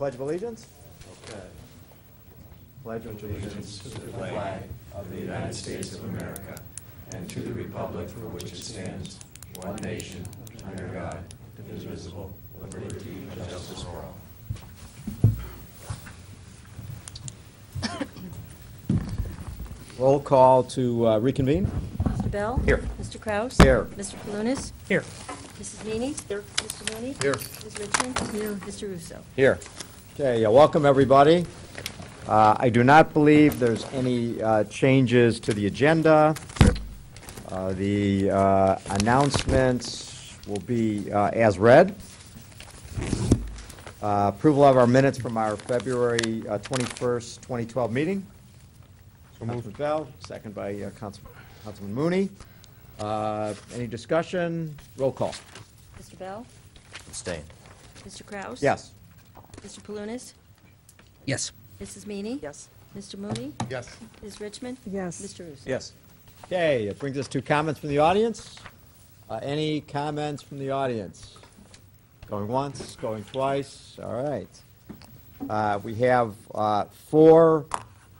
Okay, ready for Pledge of Allegiance? Okay. Pledge of Allegiance to the flag of the United States of America and to the republic for which it stands, one nation, under God, indivisible, with liberty and justice for all. Roll call to uh, reconvene. Mr. Bell? Here. Mr. Kraus? Here. Mr. Palunas? Here. Mrs. Meany? Here. Mr. Mooney? Here. Ms. Richmond? Here. Mr. Russo? Here. Okay, uh, welcome, everybody. Uh, I do not believe there's any uh, changes to the agenda. Uh, The uh, announcements will be uh, as read. Uh, Approval of our minutes from our February uh, 21st, 2012 meeting. Councilman Bell, second by uh, Council- Councilman Mooney. Uh, Any discussion? Roll call. Mr. Bell? Abstain. Mr. Kraus? Yes. Mr. Palunas? Yes. Mrs. Meany? Yes. Mr. Mooney? Yes. Ms. Richmond? Yes. Mr. Russo? Yes. Okay, it brings us to comments from the audience. Uh, Any comments from the audience? Going once, going twice, all right. Uh, We have uh, four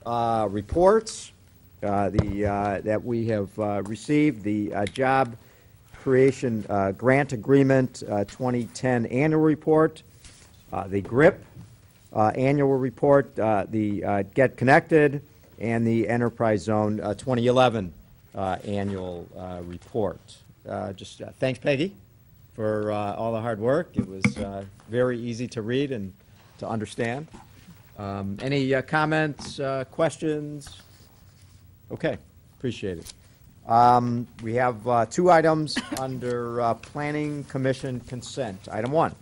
uh, reports uh, the, uh, that we have uh, received. The uh, Job Creation uh, Grant Agreement uh, 2010 Annual Report, the GRIP uh, Annual Report, uh, the uh, Get Connected, and the Enterprise Zone uh, 2011 uh, Annual uh, Report. Uh, Just, uh, thanks Peggy for uh, all the hard work. It was uh, very easy to read and to understand. Um, Any uh, comments, uh, questions? Okay, appreciate it. Um, We have uh, two items under uh, Planning Commission consent. Item one.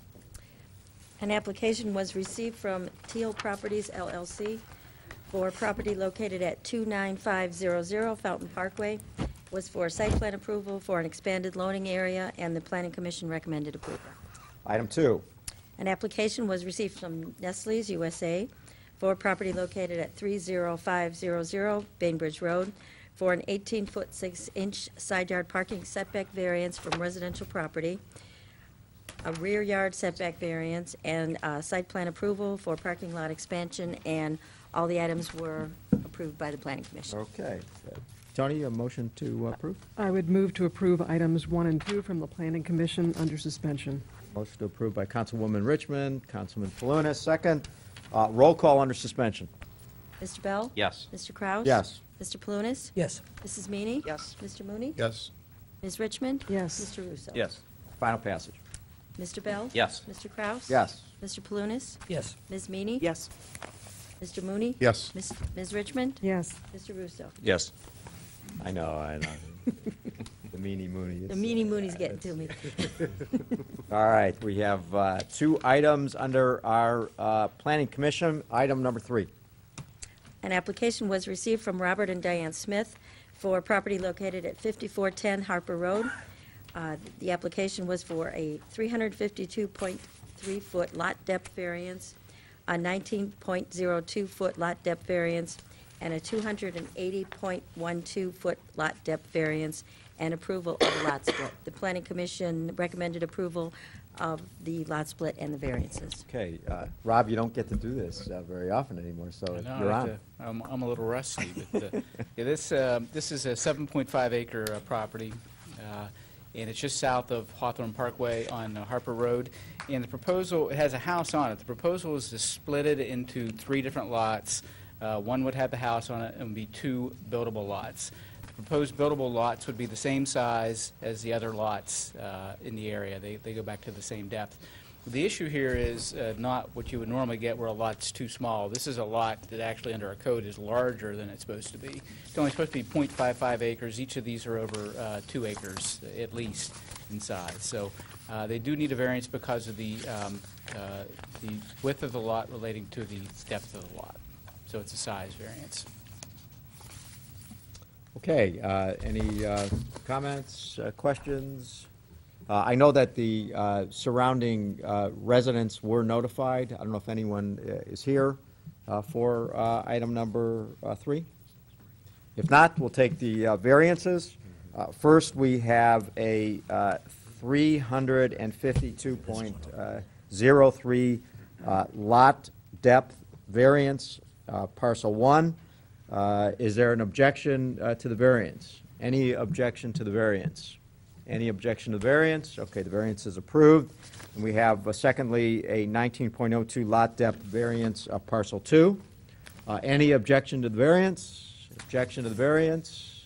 An application was received from Teal Properties LLC for property located at 29500 Fountain Parkway. Was for site plan approval for an expanded loading area, and the Planning Commission recommended approval. Item two. An application was received from Nestle's USA for property located at 30500 Bainbridge Road for an 18-foot 6-inch side yard parking setback variance from residential property, a rear yard setback variance, and uh, site plan approval for parking lot expansion, and all the items were approved by the Planning Commission. Okay. Tony, a motion to approve? I would move to approve items one and two from the Planning Commission under suspension. Motion to approve by Councilwoman Richmond, Councilman Palunas, second. Uh, Roll call under suspension. Mr. Bell? Yes. Mr. Kraus? Yes. Mr. Palunas? Yes. Mrs. Meany? Yes. Mr. Mooney? Yes. Ms. Richmond? Yes. Mr. Russo? Yes. Final passage. Mr. Bell? Yes. Mr. Kraus? Yes. Mr. Palunas? Yes. Ms. Meany? Yes. Mr. Mooney? Yes. Ms. Ms. Richmond? Yes. Mr. Russo? Yes. I know, I know. The meanie mooney. The is- meanie Mooney's getting to me. All right, we have uh, two items under our uh, Planning Commission. Item number three. An application was received from Robert and Diane Smith for property located at 5410 Harper Road. Uh, The application was for a 352.3-foot lot depth variance, a 19.02-foot lot depth variance, and a 280.12-foot lot depth variance, and approval of the lot split. The Planning Commission recommended approval of the lot split and the variances. Okay, uh, Rob, you don't get to do this uh, very often anymore, so I know, you're I on. have to- I'm, I'm a little rusty, but, uh, yeah, this, uh, this is a 7.5 acre uh, property, uh, and it's just south of Hawthorne Parkway on uh, Harper Road. And the proposal, it has a house on it. The proposal is to split it into three different lots. Uh, One would have the house on it, and would be two buildable lots. The proposed buildable lots would be the same size as the other lots uh, in the area. They, they go back to the same depth. The issue here is uh, not what you would normally get where a lot's too small. This is a lot that actually under our code is larger than it's supposed to be. It's only supposed to be .55 acres. Each of these are over uh, two acres at least in size. So uh, they do need a variance because of the, um, uh, the width of the lot relating to the depth of the lot. So it's a size variance. Okay, uh, any uh, comments, questions? Uh, I know that the uh, surrounding uh, residents were notified. I don't know if anyone uh, is here uh, for uh, item number three. If not, we'll take the variances. First, we have a uh, 352.03 uh, lot depth variance, parcel one. Is there an objection to the variance? Any objection to the variance? Any objection to the variance? Okay, the variance is approved. And we have, uh, secondly, a 19.02 lot depth variance of parcel two. Uh, Any objection to the variance? Objection to the variance?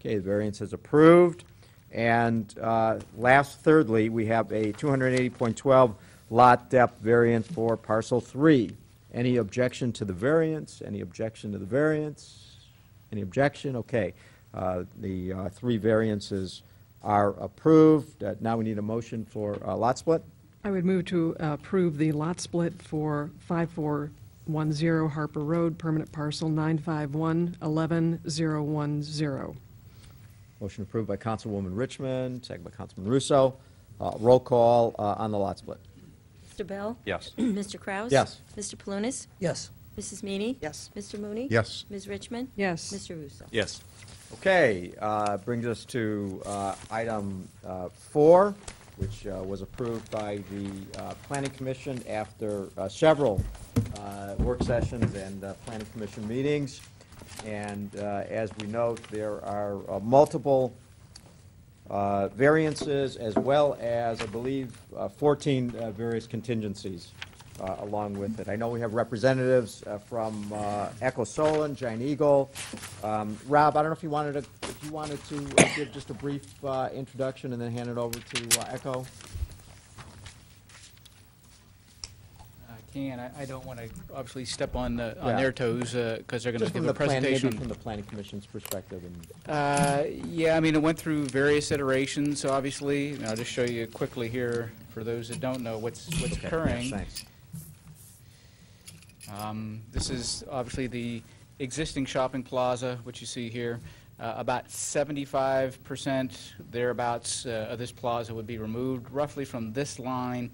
Okay, the variance is approved. And uh, last, thirdly, we have a 280.12 lot depth variance for parcel three. Any objection to the variance? Any objection to the variance? Any objection? Okay. Uh, The uh, three variances are approved. Uh, Now we need a motion for uh, lot split. I would move to approve the lot split for 5410 Harper Road, permanent parcel 951-11010. Motion approved by Councilwoman Richmond, second by Councilman Russo. Uh, Roll call uh, on the lot split. Mr. Bell? Yes. Mr. Kraus? Yes. Mr. Palunas? Yes. Mrs. Meany? Yes. Mr. Mooney? Yes. Ms. Richmond? Yes. Mr. Russo? Yes. Okay, uh, brings us to uh, item uh, four, which uh, was approved by the uh, Planning Commission after uh, several work sessions and Planning Commission meetings. And as we note, there are multiple variances as well as, I believe, uh, 14 uh, various contingencies uh, along with it. I know we have representatives uh, from uh, Echo Solon, Giant Eagle. Um, Rob, I don't know if you wanted to, if you wanted to uh, give just a brief uh, introduction and then hand it over to uh, Echo? I can, I- I don't want to obviously step on, uh, on Yeah. their toes, because they're going to give a the plan, presentation. from the Planning Commission's perspective and. Uh, Yeah, I mean, it went through various iterations, obviously, and I'll just show you quickly here, for those that don't know what's, what's Okay, occurring. Thanks. Um, This is obviously the existing shopping plaza, which you see here. Uh, About 75% thereabouts uh, of this plaza would be removed, roughly from this line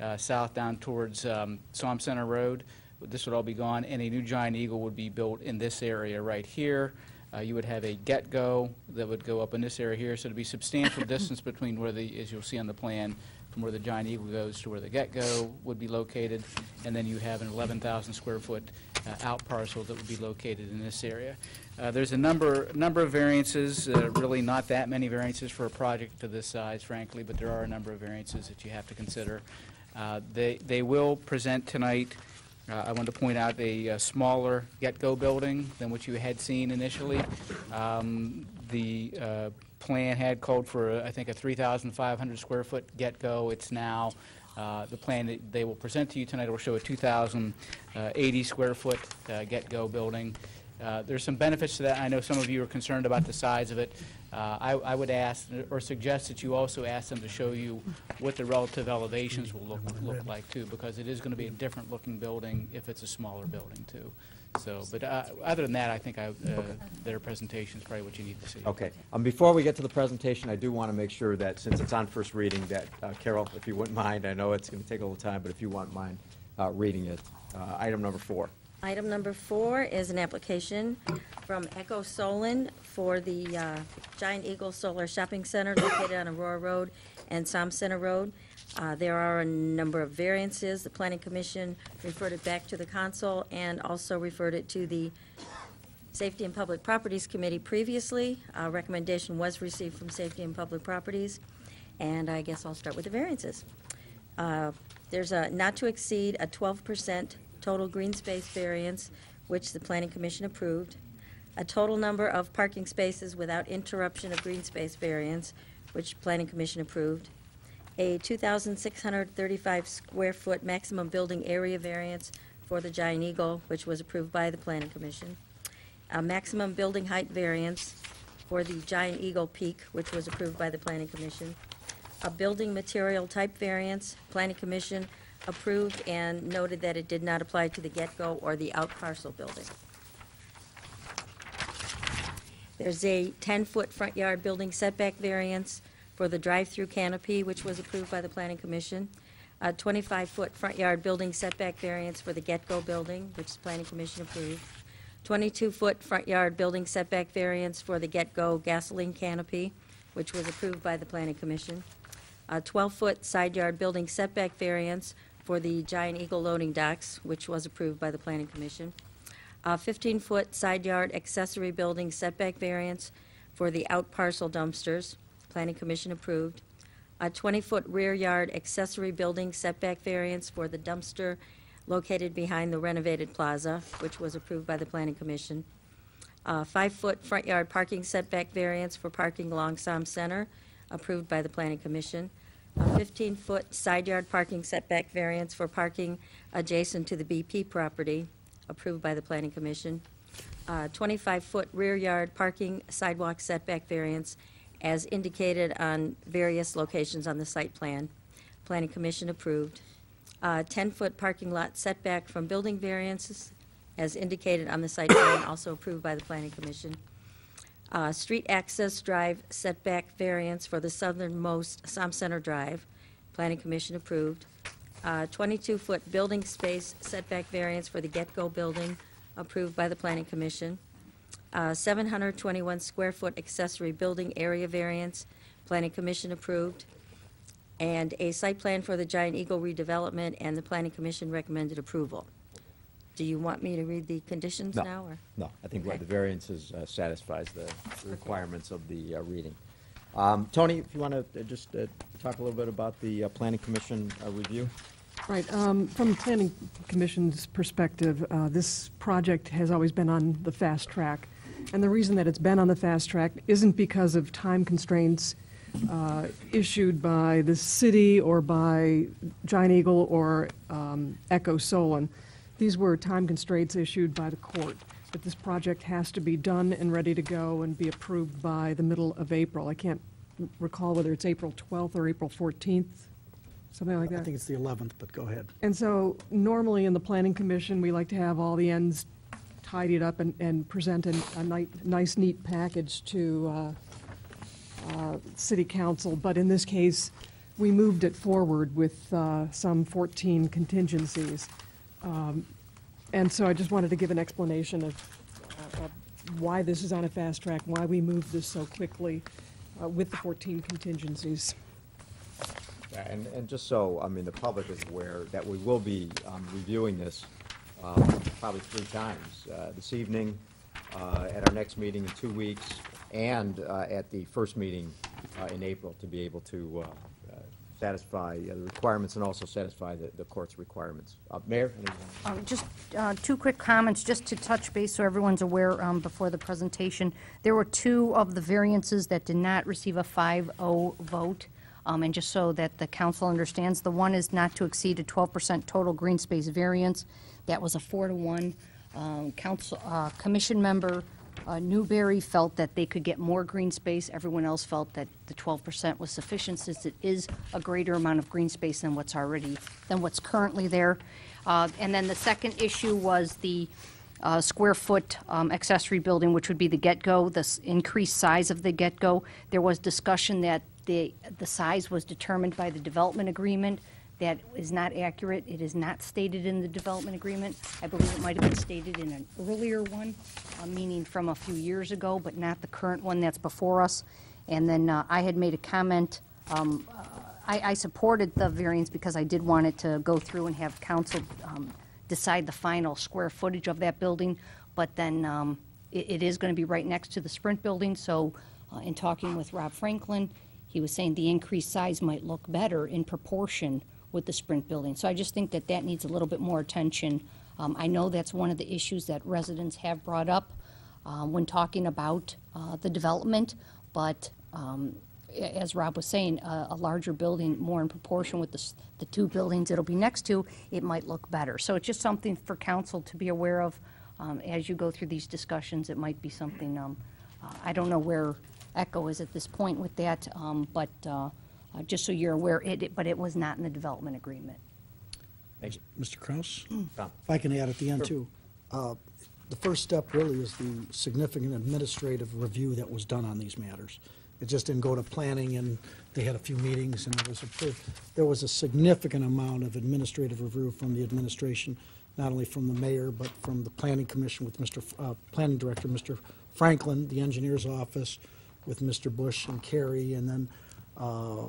uh, south down towards um, Som Center Road. This would all be gone, and a new Giant Eagle would be built in this area right here. Uh, You would have a get-go that would go up in this area here, so it'd be substantial distance between where the, as you'll see on the plan, from where the Giant Eagle goes to where the get-go would be located, and then you have an 11,000 square foot uh, out parcel that would be located in this area. Uh, There's a number, number of variances, uh, really not that many variances for a project of this size, frankly, but there are a number of variances that you have to consider. Uh, They, they will present tonight, uh, I want to point out a smaller get-go building than what you had seen initially. Um, The uh, plan had called for, uh, I think, a 3,500 square foot get-go. It's now, uh, the plan that they will present to you tonight will show a 2,080 square foot uh, get-go building. Uh, There's some benefits to that. I know some of you are concerned about the size of it. Uh, I I would ask, or suggest that you also ask them to show you what the relative elevations will look look like, too, because it is going to be a different-looking building if it's a smaller building, too. So, but uh, other than that, I think I, uh, their presentation is probably what you need to see. Okay. Um, Before we get to the presentation, I do want to make sure that, since it's on first reading, that, uh, Carol, if you wouldn't mind, I know it's going to take a little time, but if you wouldn't mind uh, reading it. Uh, Item number four. Item number four is an application from Echo Solon for the uh, Giant Eagle Solon Shopping Center located on Aurora Road and Som Center Road. Uh, There are a number of variances. The Planning Commission referred it back to the council and also referred it to the Safety and Public Properties Committee previously. A recommendation was received from Safety and Public Properties, and I guess I'll start with the variances. Uh, There's a not to exceed a 12% total green space variance, which the Planning Commission approved. A total number of parking spaces without interruption of green space variance, which Planning Commission approved. A 2,635 square foot maximum building area variance for the Giant Eagle, which was approved by the Planning Commission. A maximum building height variance for the Giant Eagle Peak, which was approved by the Planning Commission a building material type variance. Planning Commission approved and noted that it did not apply to the get-go or the out parcel building. There's a 10-foot front yard building setback variance for the drive-through canopy, which was approved by the Planning Commission. A 25-foot front yard building setback variance for the get-go building, which the Planning Commission approved. 22-foot front yard building setback variance for the get-go gasoline canopy, which was approved by the Planning Commission. A 12-foot side yard building setback variance for the Giant Eagle loading docks, which was approved by the Planning Commission. A 15-foot side yard accessory building setback variance for the out parcel dumpsters, Planning Commission approved. A 20-foot rear yard accessory building setback variance for the dumpster located behind the renovated plaza, which was approved by the Planning Commission. A five-foot front yard parking setback variance for parking along Som Center, approved by the Planning Commission. A 15-foot side yard parking setback variance for parking adjacent to the BP property, approved by the Planning Commission. Uh, 25-foot rear yard parking sidewalk setback variance as indicated on various locations on the site plan. Planning Commission approved. Uh, 10-foot parking lot setback from building variances as indicated on the site plan, also approved by the Planning Commission. Uh, Street access drive setback variance for the southernmost Som Center Drive, Planning Commission approved. Uh, 22-foot building space setback variance for the Get-Go building, approved by the Planning Commission. Uh, 721 square foot accessory building area variance, Planning Commission approved. And a site plan for the Giant Eagle redevelopment, and the Planning Commission recommended approval. Do you want me to read the conditions No. now, or? No, I think what Okay. the variances uh, satisfies the the requirements of the uh, reading. Um, Tony, if you want to just uh, talk a little bit about the uh, Planning Commission uh, review? Right, um, from the Planning Commission's perspective, uh, this project has always been on the fast track. And the reason that it's been on the fast track isn't because of time constraints uh, issued by the city or by Giant Eagle or um, Echo Solon. These were time constraints issued by the court, that this project has to be done and ready to go and be approved by the middle of April. I can't recall whether it's April 12th or April 14th, something like that. I think it's the 11th, but go ahead. And so normally in the planning commission, we like to have all the ends tidied up and, and present a, a ni- nice, neat package to, uh, uh, city council. But in this case, we moved it forward with, uh, some fourteen contingencies. Um, And so I just wanted to give an explanation of, of why this is on a fast track, why we moved this so quickly, uh, with the fourteen contingencies. Yeah, And, and just so, I mean, the public is aware that we will be um, reviewing this um, probably three times. uh, This evening, uh, at our next meeting in two weeks, and uh, at the first meeting uh, in April to be able to uh, uh, satisfy the requirements and also satisfy the, the court's requirements. Mayor? Um, Just two quick comments, just to touch base so everyone's aware um, before the presentation. There were two of the variances that did not receive a 5-0 vote. Um, And just so that the council understands, the one is not to exceed a 12% total green space variance. That was a four to one. Um, Council, uh, commission member uh, Newberry felt that they could get more green space. Everyone else felt that the 12% was sufficient since it is a greater amount of green space than what's already, than what's currently there. Uh, And then the second issue was the uh, square foot um, accessory building, which would be the Get-Go, the s- increased size of the Get-Go. There was discussion that the, the size was determined by the development agreement. That is not accurate. It is not stated in the development agreement. I believe it might have been stated in an earlier one, uh, meaning from a few years ago, but not the current one that's before us. And then uh, I had made a comment, um, uh, I, I supported the variance because I did want it to go through and have council um, decide the final square footage of that building. But then um, it, it is going to be right next to the Sprint building, so uh, in talking with Rob Franklin, he was saying the increased size might look better in proportion with the Sprint building. So I just think that that needs a little bit more attention. Um, I know that's one of the issues that residents have brought up uh, when talking about uh, the development, but um, as Rob was saying, a a larger building, more in proportion with the the two buildings it'll be next to, it might look better. So it's just something for council to be aware of um, as you go through these discussions. It might be something, um, uh, I don't know where Echo is at this point with that, um, but uh, uh, just so you're aware, it, it- but it was not in the development agreement. Thank you. Mr. Kraus? Tom? If I can add at the end, too. Uh, The first step really is the significant administrative review that was done on these matters. It just didn't go to planning, and they had a few meetings, and it was approved. There was a significant amount of administrative review from the administration, not only from the mayor, but from the planning commission with Mr., F- uh, Planning Director, Mr. Franklin, the engineer's office, with Mr. Bush and Kerry, and then uh,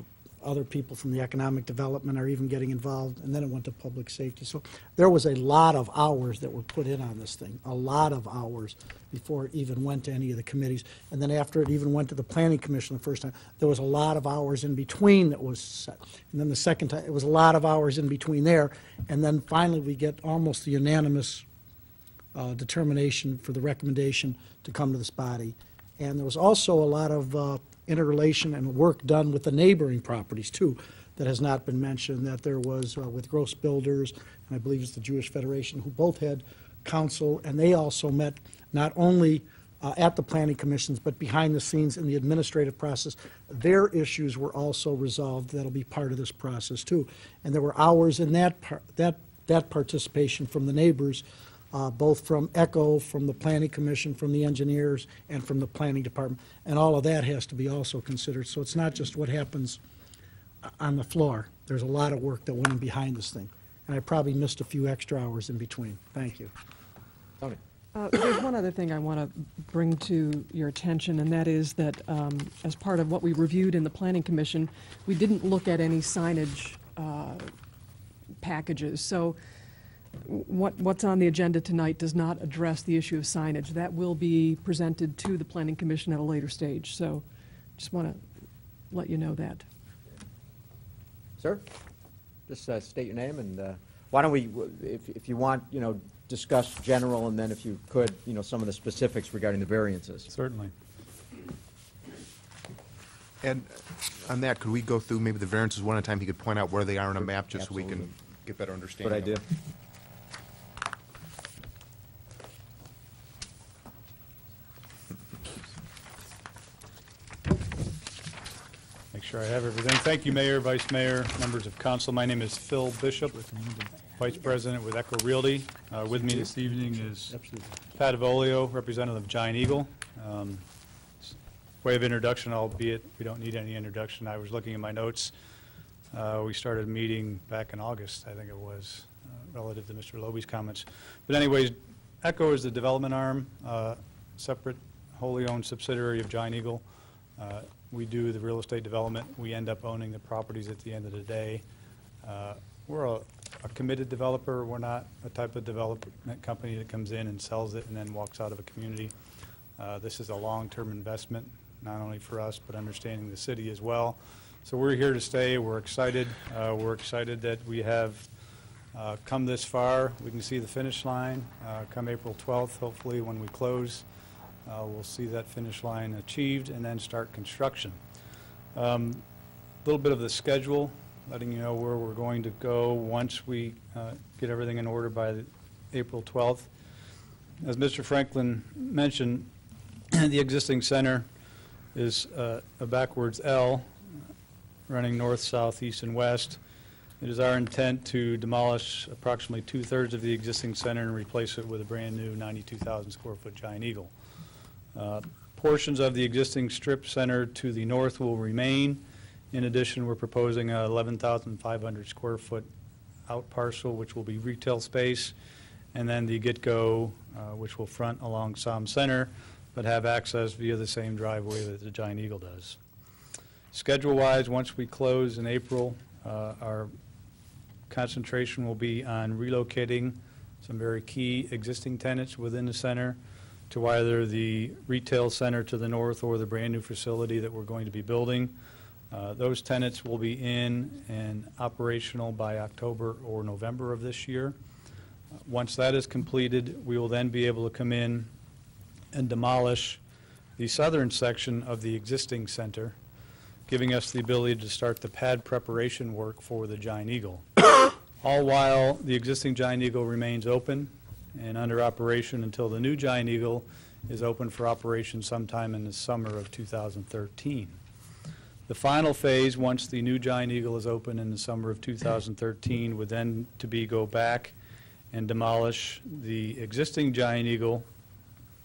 other people from the economic development are even getting involved, and then it went to public safety. So there was a lot of hours that were put in on this thing, a lot of hours before it even went to any of the committees. And then after it even went to the planning commission the first time, there was a lot of hours in between that was set. And then the second time, it was a lot of hours in between there. And then finally, we get almost the unanimous uh, determination for the recommendation to come to this body. And there was also a lot of uh, interrelation and work done with the neighboring properties, too, that has not been mentioned, that there was uh, with Gross Builders, and I believe it's the Jewish Federation, who both had counsel, and they also met not only uh, at the planning commissions, but behind the scenes in the administrative process. Their issues were also resolved, that'll be part of this process, too. And there were hours in that, that, that participation from the neighbors, uh, both from ECHO, from the planning commission, from the engineers, and from the planning department. And all of that has to be also considered. So it's not just what happens on the floor. There's a lot of work that went in behind this thing. And I probably missed a few extra hours in between. Thank you. Tony? Uh, There's one other thing I want to bring to your attention, and that is that um, as part of what we reviewed in the Planning Commission, we didn't look at any signage uh, packages. So what, what's on the agenda tonight does not address the issue of signage. That will be presented to the Planning Commission at a later stage. So just want to let you know that. Sir? Just uh, state your name and, uh, why don't we, if, if you want, you know, discuss general and then if you could, you know, some of the specifics regarding the variances. Certainly. And on that, could we go through maybe the variances one at a time? He could point out where they are on a map, just so we Absolutely. can get better understanding. Good of idea. it. Sure I have everything. Thank you, Mayor, Vice Mayor, members of council. My name is Phil Bishop, Vice President with Echo Realty. Uh, With me this evening is Pat Avolio, representative of Giant Eagle. Um, Way of introduction, albeit we don't need any introduction. I was looking at my notes. Uh, We started a meeting back in August, I think it was, uh, relative to Mr. Loby's comments. But anyways, Echo is the development arm, uh, separate wholly owned subsidiary of Giant Eagle. Uh, We do the real estate development. We end up owning the properties at the end of the day. Uh, We're a a committed developer. We're not a type of development company that comes in and sells it and then walks out of a community. Uh, This is a long-term investment, not only for us, but understanding the city as well. So we're here to stay. We're excited. Uh, We're excited that we have uh, come this far. We can see the finish line uh, come April 12th, hopefully, when we close. Uh, We'll see that finish line achieved and then start construction. A Little bit of the schedule, letting you know where we're going to go once we uh, get everything in order by April 12th. As Mr. Franklin mentioned, the existing center is uh, a backwards L, running north, south, east, and west. It is our intent to demolish approximately two-thirds of the existing center and replace it with a brand-new 92,000 square foot Giant Eagle. Uh, Portions of the existing strip center to the north will remain. In addition, we're proposing a 11,500 square foot out parcel, which will be retail space, and then the Get-Go, uh, which will front along Som Center, but have access via the same driveway that the Giant Eagle does. Schedule-wise, once we close in April, uh, our concentration will be on relocating some very key existing tenants within the center to either the retail center to the north or the brand-new facility that we're going to be building. Uh, Those tenants will be in and operational by October or November of this year. Uh, Once that is completed, we will then be able to come in and demolish the southern section of the existing center, giving us the ability to start the pad preparation work for the Giant Eagle. All while the existing Giant Eagle remains open and under operation until the new Giant Eagle is open for operation sometime in the summer of 2013. The final phase, once the new Giant Eagle is open in the summer of 2013, would then to be go back and demolish the existing Giant Eagle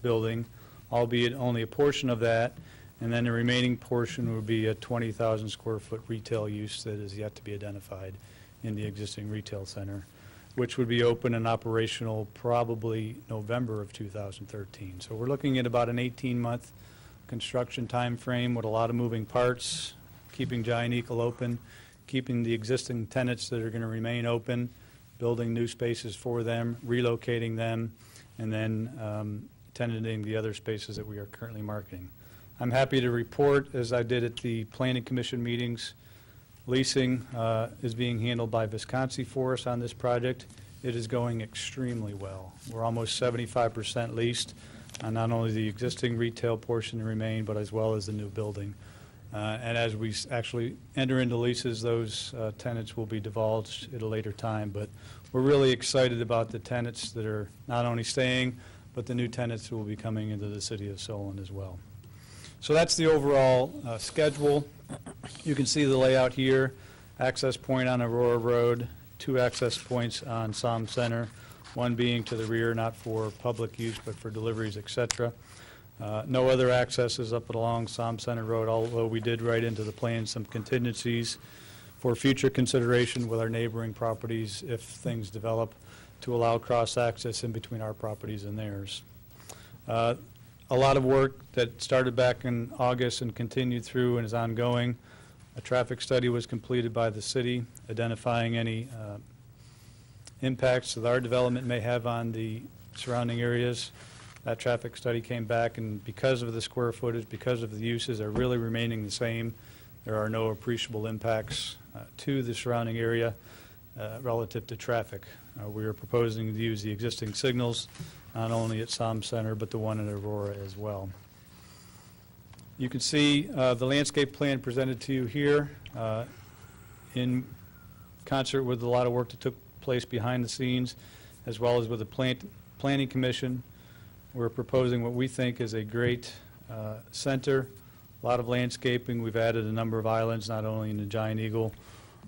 building, albeit only a portion of that, and then the remaining portion would be a 20,000 square foot retail use that is yet to be identified in the existing retail center, which would be open and operational probably November of 2013. So we're looking at about an 18-month construction time frame with a lot of moving parts, keeping Giant Eagle open, keeping the existing tenants that are going to remain open, building new spaces for them, relocating them, and then um, tenanting the other spaces that we are currently marketing. I'm happy to report, as I did at the Planning Commission meetings, leasing uh, is being handled by Visconsi for us on this project. It is going extremely well. We're almost 75% leased on not only the existing retail portion to remain, but as well as the new building. Uh, And as we actually enter into leases, those uh, tenants will be divulged at a later time. But we're really excited about the tenants that are not only staying, but the new tenants who will be coming into the city of Solon as well. So that's the overall uh, schedule. You can see the layout here, access point on Aurora Road, two access points on Som Center, one being to the rear, not for public use, but for deliveries, et cetera. Uh, No other accesses up and along Som Center Road, although we did write into the plan some contingencies for future consideration with our neighboring properties if things develop to allow cross-access in between our properties and theirs. Uh, A lot of work that started back in August and continued through and is ongoing. A traffic study was completed by the city identifying any uh, impacts that our development may have on the surrounding areas. That traffic study came back, and because of the square footage, because of the uses are really remaining the same, there are no appreciable impacts uh, to the surrounding area uh, relative to traffic. Uh, We are proposing to use the existing signals, not only at Som Center, but the one in Aurora as well. You can see uh, the landscape plan presented to you here uh, in concert with a lot of work that took place behind the scenes, as well as with the plant- Planning Commission. We're proposing what we think is a great uh, center, a lot of landscaping. We've added a number of islands, not only in the Giant Eagle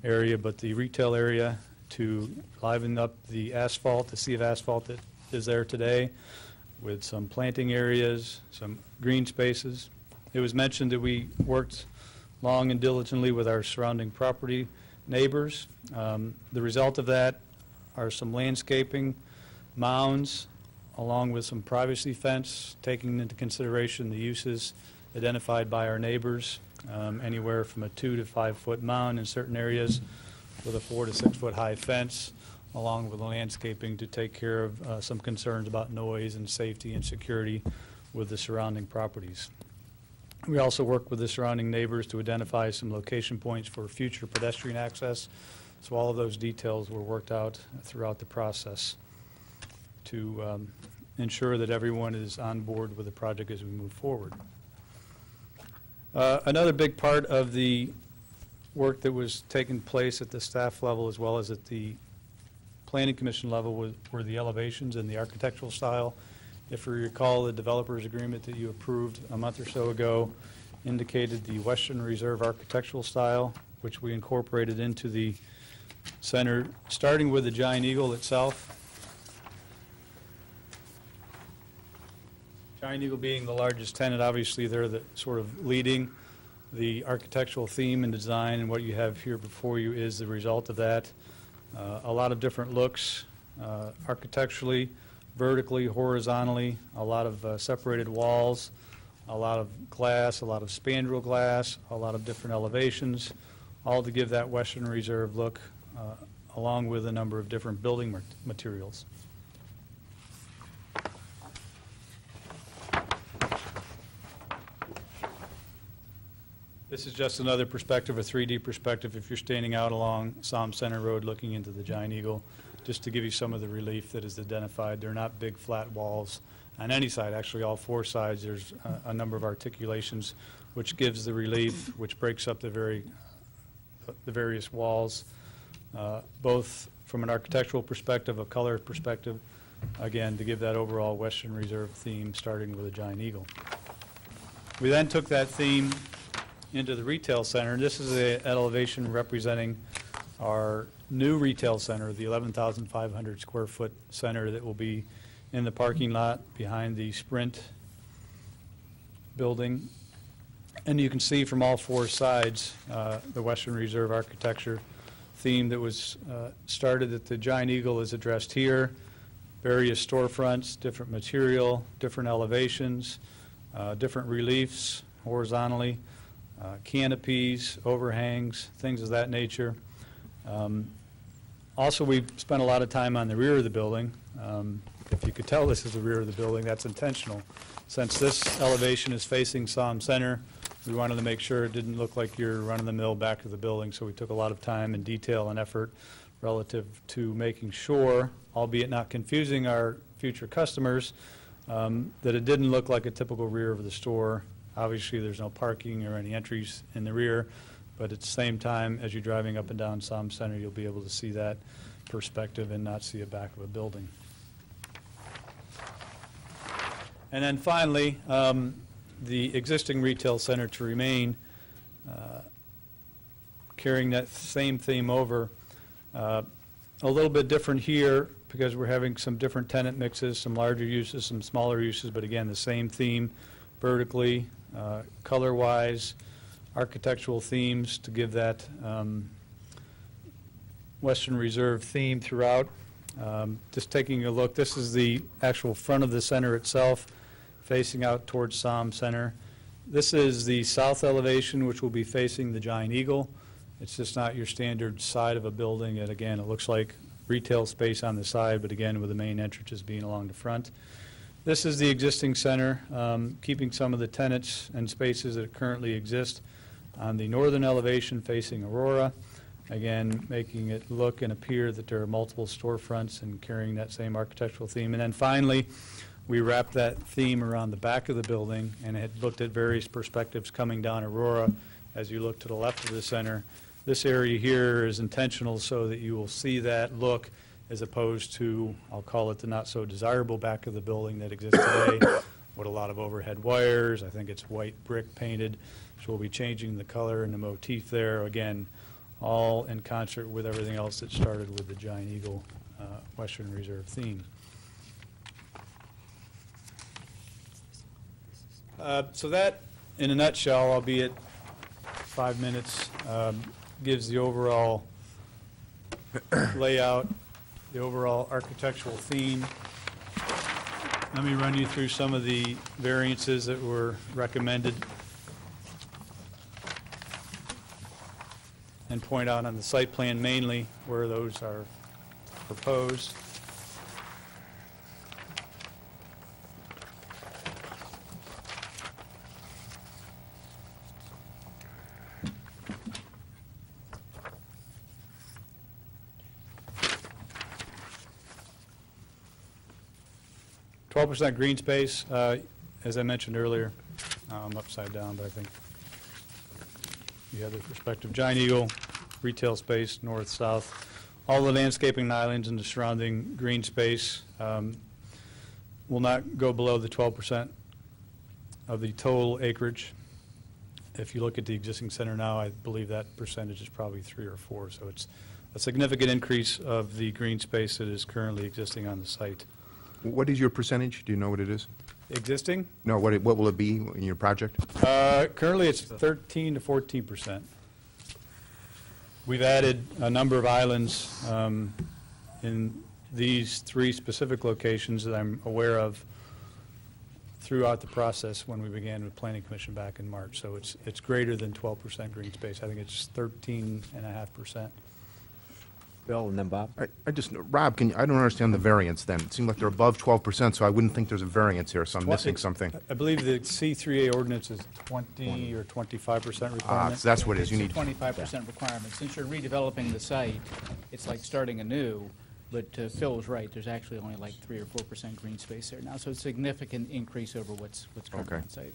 area, but the retail area to liven up the asphalt, the sea of asphalt that is there today, with some planting areas, some green spaces. It was mentioned that we worked long and diligently with our surrounding property neighbors. Um, The result of that are some landscaping, mounds, along with some privacy fence, taking into consideration the uses identified by our neighbors, um, anywhere from a two to five-foot mound in certain areas with a four to six-foot high fence, along with the landscaping to take care of uh, some concerns about noise and safety and security with the surrounding properties. We also work with the surrounding neighbors to identify some location points for future pedestrian access. So all of those details were worked out throughout the process to um, ensure that everyone is on board with the project as we move forward. Uh, Another big part of the work that was taking place at the staff level as well as at the planning commission level was- were the elevations and the architectural style. If you recall, the developers agreement that you approved a month or so ago indicated the Western Reserve architectural style, which we incorporated into the center, starting with the Giant Eagle itself. Giant Eagle being the largest tenant, obviously, they're the sort of leading the architectural theme and design, and what you have here before you is the result of that. Uh, A lot of different looks uh, architecturally, vertically, horizontally, a lot of uh, separated walls, a lot of glass, a lot of spandrel glass, a lot of different elevations, all to give that Western Reserve look, uh, along with a number of different building mat- materials. This is just another perspective, a 3D perspective, if you're standing out along Som Center Road looking into the Giant Eagle, just to give you some of the relief that is identified. They're not big, flat walls on any side, actually, all four sides. There's a- a number of articulations, which gives the relief, which breaks up the very, the various walls, uh, both from an architectural perspective, a color perspective, again, to give that overall Western Reserve theme, starting with a Giant Eagle. We then took that theme into the retail center, this is an elevation representing our new retail center, the 11,500 square foot center that will be in the parking lot behind the Sprint building. And you can see from all four sides, uh, the Western Reserve architecture theme that was uh, started at the Giant Eagle is addressed here. Various storefronts, different material, different elevations, uh, different reliefs horizontally, uh, canopies, overhangs, things of that nature. Um, Also, we spent a lot of time on the rear of the building. Um, If you could tell this is the rear of the building, that's intentional. Since this elevation is facing Som Center, we wanted to make sure it didn't look like you're run-of-the-mill back of the building, so we took a lot of time and detail and effort relative to making sure, albeit not confusing our future customers, um, that it didn't look like a typical rear of the store. Obviously, there's no parking or any entries in the rear, but at the same time, as you're driving up and down Som Center, you'll be able to see that perspective and not see a back of a building. And then finally, um, the existing retail center to remain, uh, carrying that same theme over. Uh, A little bit different here, because we're having some different tenant mixes, some larger uses, some smaller uses, but again, the same theme vertically, uh, color-wise, architectural themes to give that um, Western Reserve theme throughout. Um, Just taking a look, this is the actual front of the center itself, facing out towards Som Center. This is the south elevation, which will be facing the Giant Eagle. It's just not your standard side of a building, and again, it looks like retail space on the side, but again, with the main entrances being along the front. This is the existing center, um, keeping some of the tenants and spaces that currently exist on the northern elevation facing Aurora. Again, making it look and appear that there are multiple storefronts and carrying that same architectural theme. And then finally, we wrapped that theme around the back of the building and had looked at various perspectives coming down Aurora as you look to the left of the center. This area here is intentional so that you will see that look as opposed to, I'll call it the not-so-desirable back of the building that exists today with a lot of overhead wires. I think it's white brick painted, so we'll be changing the color and the motif there. Again, all in concert with everything else that started with the Giant Eagle uh, Western Reserve theme. Uh, So that, in a nutshell, albeit five minutes, um, gives the overall layout, the overall architectural theme. Let me run you through some of the variances that were recommended and point out on the site plan mainly where those are proposed. Twelve percent green space, uh, as I mentioned earlier, I'm upside down, but I think you have the perspective. Giant Eagle, retail space, north, south. All the landscaping islands and the surrounding green space um, will not go below the twelve percent of the total acreage. If you look at the existing center now, I believe that percentage is probably three or four, so it's a significant increase of the green space that is currently existing on the site. What is your percentage? Do you know what it is? Existing, No, what, it- what will it be in your project? uh, currently it's 13 to 14 percent. We've added a number of islands um, in these three specific locations that I'm aware of throughout the process when we began with Planning Commission back in March. So it's, it's greater than 12 percent green space. I think it's 13 and a half percent. Bill and then Bob. I, I just, Rob, can, you- I don't understand the variance then. It seemed like they're above 12%, so I wouldn't think there's a variance here, so I'm missing something. I believe the C3A ordinance is 20 or 25 percent Ah, requirement. so that's what it is. You It's a need, 25% requirement. Since you're redeveloping the site, it's like starting anew, but uh, Phil was right, there's actually only like 3 or 4% green space there now, so it's a significant increase over what's, what's currently Okay. on site.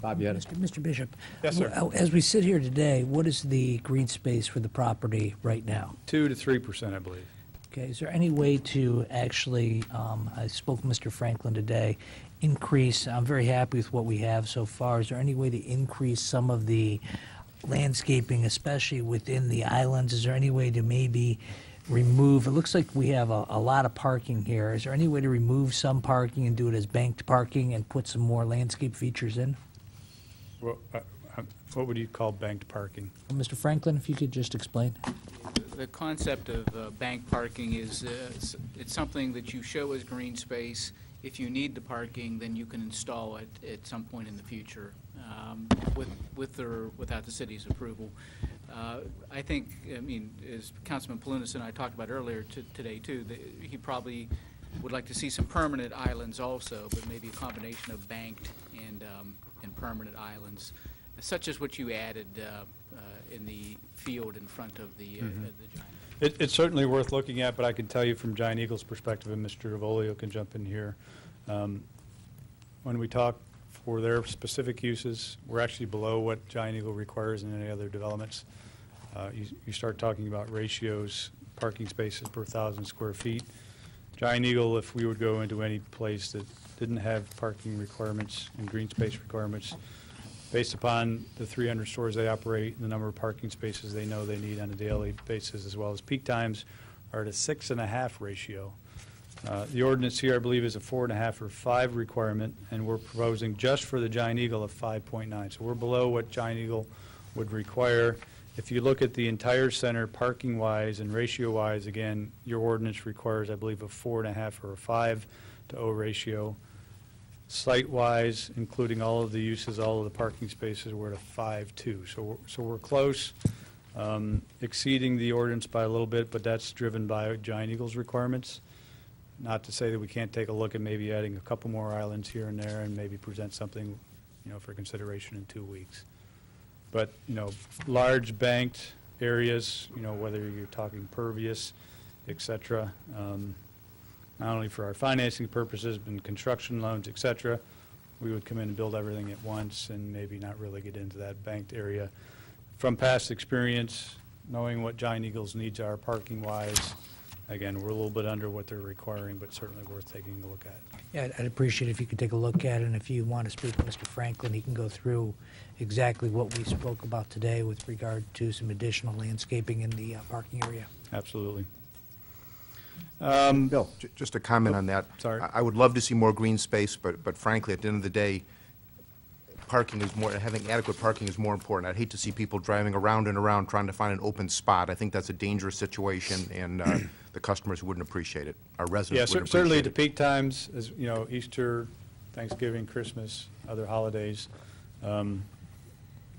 Bob, you had Mr. Mr. Bishop? Yes, sir. As we sit here today, what is the green space for the property right now? 2 to 3 percent, I believe. Okay, is there any way to actually, um, I spoke to Mr. Franklin today, increase, I'm very happy with what we have so far. Is there any way to increase some of the landscaping, especially within the islands? Is there any way to maybe remove, it looks like we have a, a lot of parking here. Is there any way to remove some parking and do it as banked parking and put some more landscape features in? Well, uh, uh, What would you call banked parking? Mr. Franklin, if you could just explain? The concept of uh, bank parking is, uh, it's something that you show as green space, if you need the parking, then you can install it at some point in the future, um, with, with or without the city's approval. Uh, I think, I mean, as Councilman Palunas and I talked about earlier to- today, too, that he probably would like to see some permanent islands also, but maybe a combination of banked and, um, and permanent islands, such as what you added uh, uh, in the field in front of the, uh, the Giant. It, it's certainly worth looking at, but I can tell you from Giant Eagle's perspective, and Mr. Avolio can jump in here. um, When we talk for their specific uses, we're actually below what Giant Eagle requires in any other developments. Uh, You, you start talking about ratios, parking spaces per thousand square feet. Giant Eagle, if we would go into any place that didn't have parking requirements and green space requirements, based upon the 300 stores they operate, and the number of parking spaces they know they need on a daily basis, as well as peak times, are at a six and a half ratio. Uh, The ordinance here, I believe, is a four and a half or five requirement, and we're proposing just for the Giant Eagle of 5.9. So we're below what Giant Eagle would require. If you look at the entire center, parking-wise and ratio-wise, again, your ordinance requires, I believe, a four and a half or a five to O ratio. Site-wise, including all of the uses, all of the parking spaces, we're at a five-two. So, we're- so we're close, um, exceeding the ordinance by a little bit, but that's driven by Giant Eagle's requirements. Not to say that we can't take a look at maybe adding a couple more islands here and there and maybe present something, you know, for consideration in two weeks. But, you know, large banked areas, you know, whether you're talking pervious, et cetera, um, not only for our financing purposes, but in construction loans, et cetera, we would come in and build everything at once and maybe not really get into that banked area. From past experience, knowing what Giant Eagle's needs are parking-wise, again, we're a little bit under what they're requiring, but certainly worth taking a look at. Yeah, I'd- I'd appreciate if you could take a look at it, and if you want to speak to Mr. Franklin, he can go through exactly what we spoke about today with regard to some additional landscaping in the uh, parking area. Absolutely. Um, Bill? Ju- Just a comment on that. Sorry. I I would love to see more green space, but, but frankly, at the end of the day, parking is more, having adequate parking is more important. I'd hate to see people driving around and around trying to find an open spot. I think that's a dangerous situation, and uh, the customers wouldn't appreciate it. Our residents cer- wouldn't certainly at the peak times, as, you know, Easter, Thanksgiving, Christmas, other holidays. um,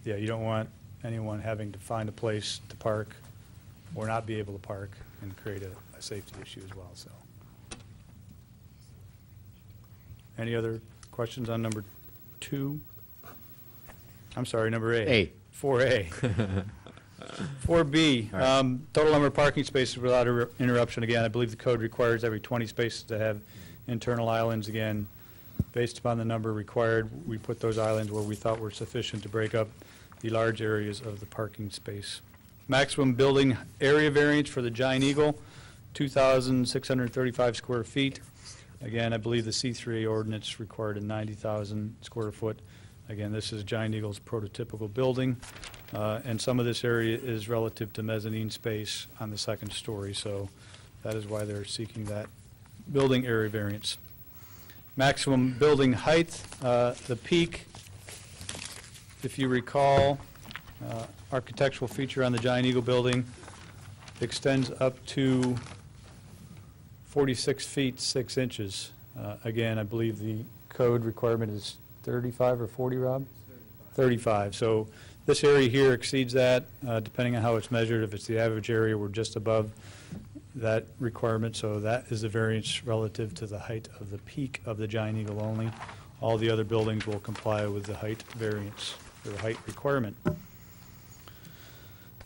Yeah, you don't want anyone having to find a place to park or not be able to park and create a safety issue as well, so. Any other questions on number two? I'm sorry, number eight. A. Four A. Four B, All right. um, total number of parking spaces without inter- interruption. Again, I believe the code requires every 20 spaces to have internal islands. Again, based upon the number required, we put those islands where we thought were sufficient to break up the large areas of the parking space. Maximum building area variance for the Giant Eagle, 2,635 square feet. Again, I believe the C3A ordinance required a 90,000 square foot. Again, this is Giant Eagle's prototypical building, uh, and some of this area is relative to mezzanine space on the second story, so that is why they're seeking that building area variance. Maximum building height, uh, the peak, if you recall, uh, architectural feature on the Giant Eagle building extends up to 46 feet, 6 inches. Uh, Again, I believe the code requirement is 35 or 40, Rob? 35. So this area here exceeds that, uh, depending on how it's measured. If it's the average area, we're just above that requirement, so that is the variance relative to the height of the peak of the Giant Eagle only. All the other buildings will comply with the height variance, or height requirement.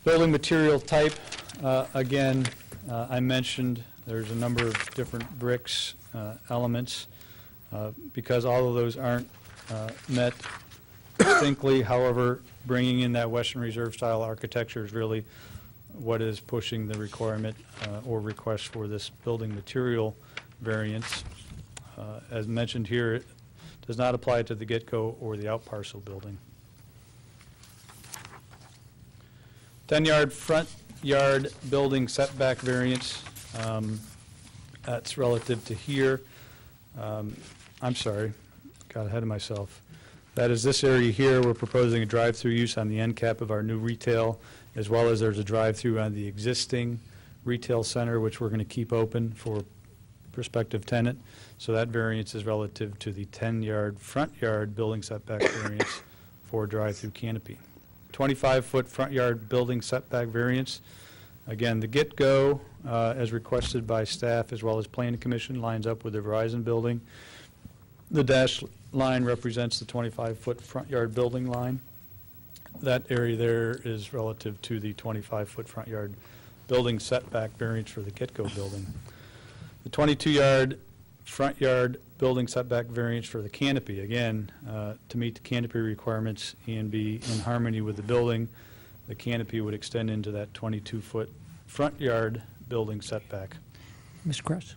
Building material type, uh, again, uh, I mentioned there's a number of different bricks, uh, elements. Uh, Because all of those aren't uh, met distinctly, however, bringing in that Western Reserve style architecture is really what is pushing the requirement uh, or request for this building material variance. Uh, As mentioned here, it does not apply to the get-go or the out parcel building. 10-yard front yard building setback variance, um, that's relative to here. Um, I'm sorry, got ahead of myself. That is this area here, we're proposing a drive-through use on the end cap of our new retail, as well as there's a drive-through on the existing retail center, which we're going to keep open for prospective tenant. So that variance is relative to the 10-yard front yard building setback variance for drive-through canopy. 25-foot front yard building setback variance. Again, the get-go, uh, as requested by staff as well as planning commission, lines up with the Verizon building. The dashed line represents the 25-foot front yard building line. That area there is relative to the 25-foot front yard building setback variance for the get-go building. The 22-yard front yard building setback variance for the canopy, again, uh, to meet the canopy requirements and be in harmony with the building, the canopy would extend into that 22-foot front yard building setback. Mr. Kress,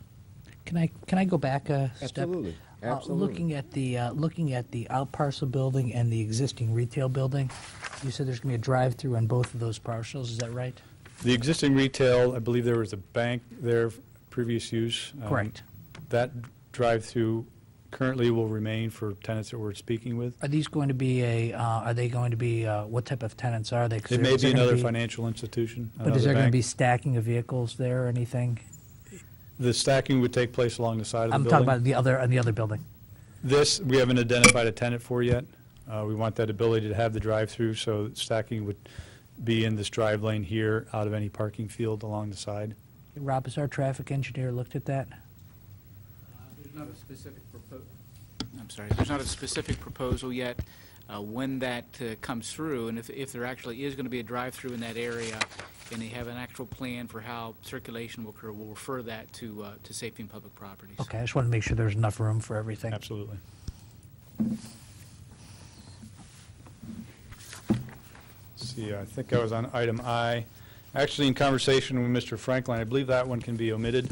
can I, can I go back a step? Absolutely, Uh, absolutely. Looking at the, uh, looking at the out parcel building and the existing retail building, you said there's going to be a drive-through on both of those parcels, is that right? The existing retail, I believe there was a bank there, previous use. Um, Correct. That drive-through currently will remain for tenants that we're speaking with. Are these going to be a, uh, are they going to be, uh, what type of tenants are they? 'Cause It there- may is there be gonna another financial institution, But is another there going to bank. be stacking of vehicles there or anything? The stacking would take place along the side of the I'm building. talking about the other, on the other building. This, we haven't identified a tenant for yet. Uh, We want that ability to have the drive-through, so stacking would be in this drive lane here, out of any parking field along the side. Rob, has our traffic engineer looked at that? There's not a specific proposal. I'm sorry, there's not a specific proposal yet. Uh, when that uh, comes through, and if, if there actually is going to be a drive-through in that area, and they have an actual plan for how circulation will occur, we'll refer that to, uh, to safety and public properties. Okay, I just want to make sure there's enough room for everything. Absolutely. Let's see, I think I was on item I. Actually, in conversation with Mr. Franklin, I believe that one can be omitted.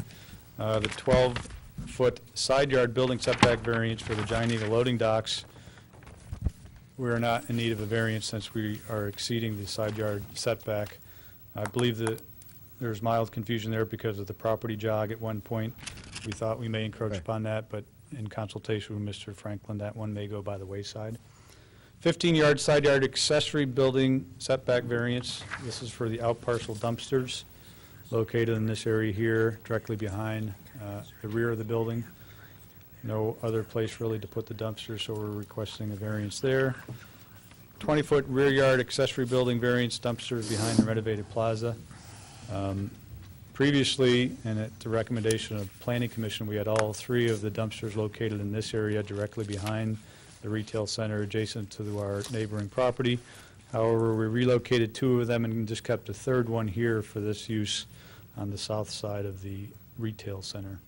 Uh, the 12 foot side yard building setback variance for the Giant Eagle loading docks. We are not in need of a variance since we are exceeding the side yard setback. I believe that there's mild confusion there because of the property jog at one point. We thought we may encroach Right. upon that, but in consultation with Mr. Franklin, that one may go by the wayside. 15-yard side yard accessory building setback variance. This is for the outparcel dumpsters located in this area here, directly behind uh, the rear of the building. No other place really to put the dumpsters, so we're requesting a variance there. 20-foot rear yard accessory building variance dumpsters behind the renovated plaza. Um, Previously, and at the recommendation of Planning Commission, we had all three of the dumpsters located in this area directly behind the retail center adjacent to our neighboring property. However, we relocated two of them and just kept a third one here for this use on the south side of the retail center.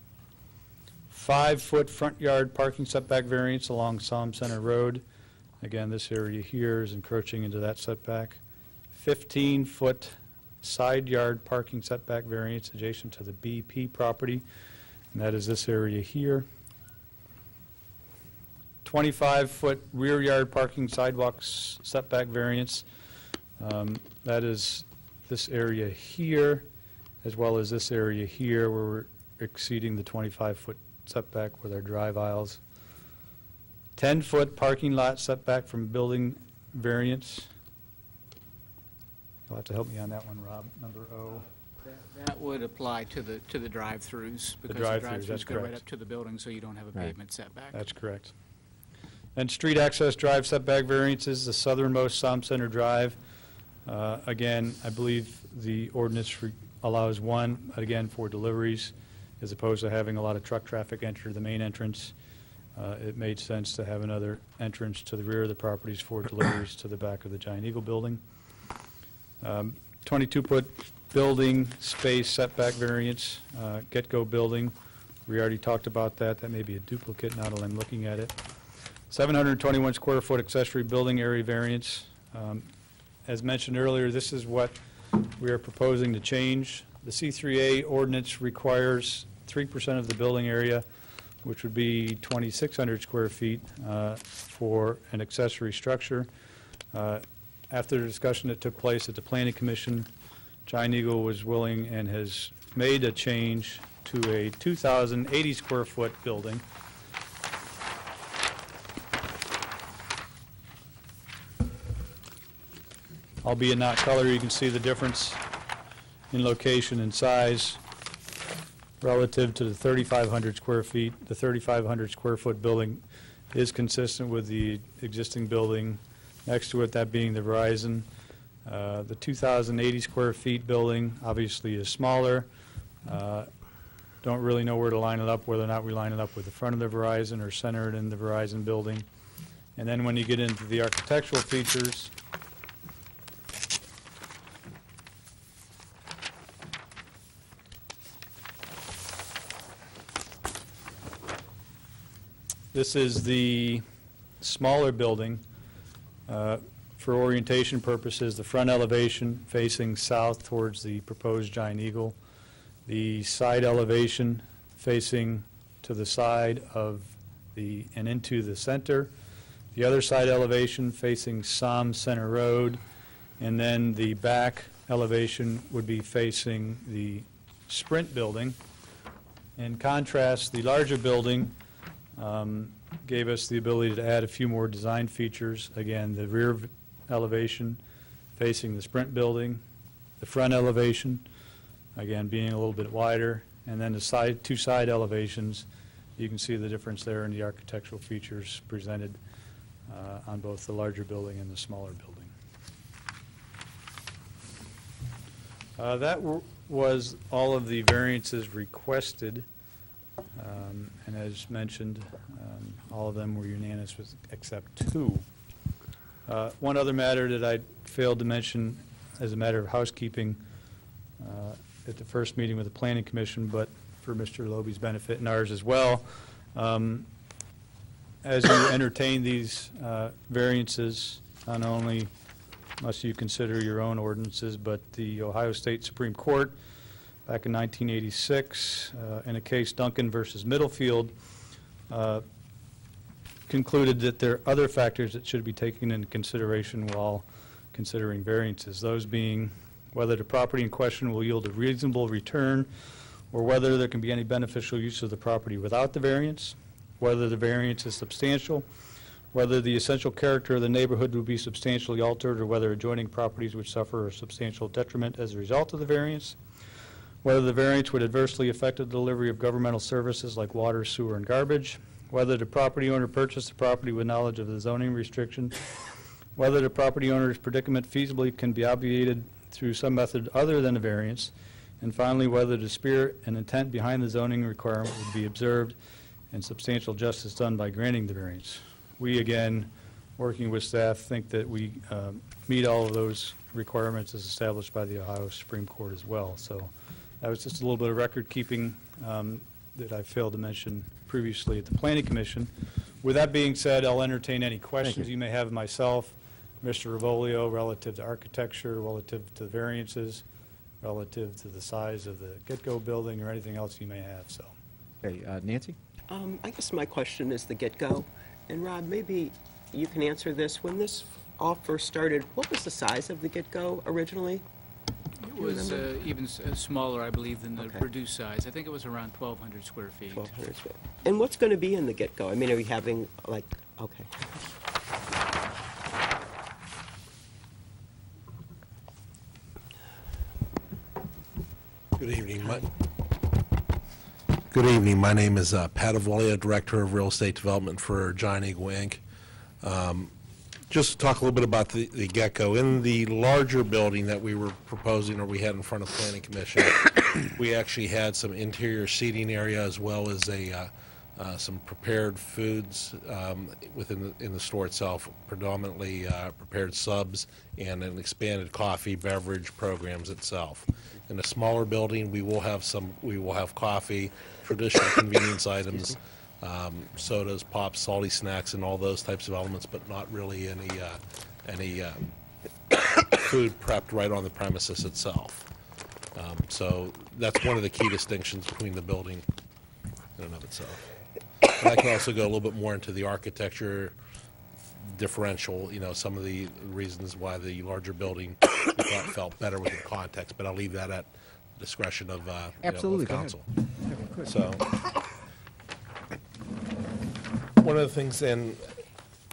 Five-foot front yard parking setback variance along Som Center Road. Again, this area here is encroaching into that setback. 15-foot side yard parking setback variance adjacent to the BP property, and that is this area here. 25-foot rear yard parking sidewalks setback variance. Um, That is this area here, as well as this area here, where we're exceeding the 25-foot setback with our drive aisles. 10-foot parking lot setback from building variance. You'll have to help me on that one, Rob, number O. That- That would apply to the, to the drive-throughs. because drive-throughs, The that's drive-throughs go right correct. up to the building, so you don't have a Right. pavement setback. That's correct. And street access drive setback variances, the southernmost Som Center Drive. Uh, Again, I believe the ordinance re- allows one, again, for deliveries, as opposed to having a lot of truck traffic enter the main entrance. Uh, It made sense to have another entrance to the rear of the properties for deliveries to the back of the Giant Eagle building. 22-foot building space setback variance, uh, get-go building. We already talked about that. That may be a duplicate now that I'm looking at it. 721 square foot accessory building area variance. Um, As mentioned earlier, this is what we are proposing to change. The C3A ordinance requires 3% of the building area, which would be 2,600 square feet uh, for an accessory structure. Uh, After the discussion that took place at the Planning Commission, Giant Eagle was willing and has made a change to a 2,080 square foot building. Albeit not color, you can see the difference in location and size. relative to the 3,500 square feet. The 3,500 square foot building is consistent with the existing building next to it, that being the Verizon. Uh, The 2,080 square feet building obviously is smaller. Uh, Don't really know where to line it up, whether or not we line it up with the front of the Verizon or center it in the Verizon building. And then when you get into the architectural features, This is the smaller building. Uh, For orientation purposes, the front elevation facing south towards the proposed giant eagle, the side elevation facing to the side of the, and into the center, the other side elevation facing Som Center Road, and then the back elevation would be facing the Sprint building. In contrast, the larger building um, gave us the ability to add a few more design features. Again, the rear elevation facing the Sprint building, the front elevation, again, being a little bit wider, and then the side, two side elevations. You can see the difference there in the architectural features presented uh, on both the larger building and the smaller building. Uh, That was all of the variances requested. Um, And as mentioned, um, all of them were unanimous with- except two. Uh, One other matter that I failed to mention as a matter of housekeeping uh, at the first meeting with the Planning Commission, but for Mr. Loby's benefit and ours as well. um, As you entertain these uh, variances, not only must you consider your own ordinances, but the Ohio State Supreme Court back in 1986, uh, in a case Duncan versus Middlefield, uh, concluded that there are other factors that should be taken into consideration while considering variances, those being whether the property in question will yield a reasonable return, or whether there can be any beneficial use of the property without the variance, whether the variance is substantial, whether the essential character of the neighborhood would be substantially altered, or whether adjoining properties would suffer a substantial detriment as a result of the variance, whether the variance would adversely affect the delivery of governmental services like water, sewer, and garbage, whether the property owner purchased the property with knowledge of the zoning restriction, whether the property owner's predicament feasibly can be obviated through some method other than a variance, and finally, whether the spirit and intent behind the zoning requirement would be observed and substantial justice done by granting the variance. We, again, working with staff, think that we um, meet all of those requirements as established by the Ohio Supreme Court as well. So that was just a little bit of record keeping um, that I failed to mention previously at the Planning Commission. With that being said, I'll entertain any questions you may have myself, Mr. Avolio, relative to architecture, relative to variances, relative to the size of the Get-Go building, or anything else you may have, so. Okay, uh, Nancy? Um, I guess my question is the get-go. And Rob, maybe you can answer this. When this all first started, what was the size of the get-go originally? It was uh, even s- uh, smaller, I believe, than the Okay. reduced size. I think it was around 1,200 square feet. 1,200 square. And what's going to be in the get-go? I mean, are we having, like, okay. Good evening. My- Good evening. My name is uh, Pat Avolio, Director of Real Estate Development for Giant Eagle Inc. Um, Just to talk a little bit about the the Get-Go. In the larger building that we were proposing, or we had in front of Planning Commission, we actually had some interior seating area as well as a, uh, uh, some prepared foods um, within, the in the store itself, predominantly uh, prepared subs and an expanded coffee beverage programs itself. In a smaller building, we will have some, we will have coffee, traditional convenience items, um, sodas, pops, salty snacks, and all those types of elements, but not really any, uh, any uh, food prepped right on the premises itself. Um, So that's one of the key distinctions between the building in and of itself. And I can also go a little bit more into the architecture differential, you know, some of the reasons why the larger building thought felt better within context, but I'll leave that at discretion of, uh, you know, Absolutely, of council. So, one of the things, and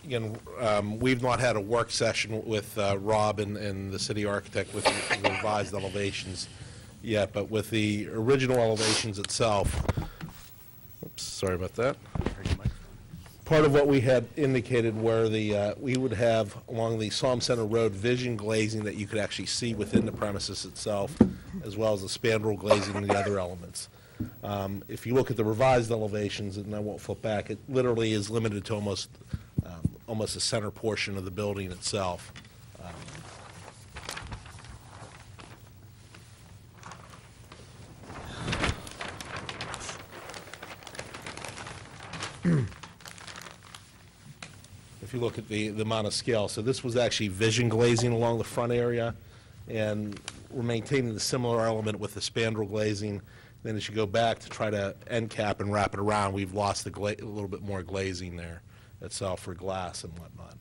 again, um, we've not had a work session with uh, Rob and, and the city architect with the revised elevations. yet, but with the original elevations itself, oops, sorry about that. Part of what we had indicated where the, uh, we would have along the Som Center Road vision glazing that you could actually see within the premises itself, as well as the spandrel glazing and the other elements. Um, If you look at the revised elevations, and I won't flip back, it literally is limited to almost, um, almost the center portion of the building itself. if you look at the, the amount of scale. So this was actually vision glazing along the front area, and we're maintaining the similar element with the spandrel glazing. Then as you go back to try to end cap and wrap it around, we've lost gla, a little bit more glazing there itself for glass and whatnot.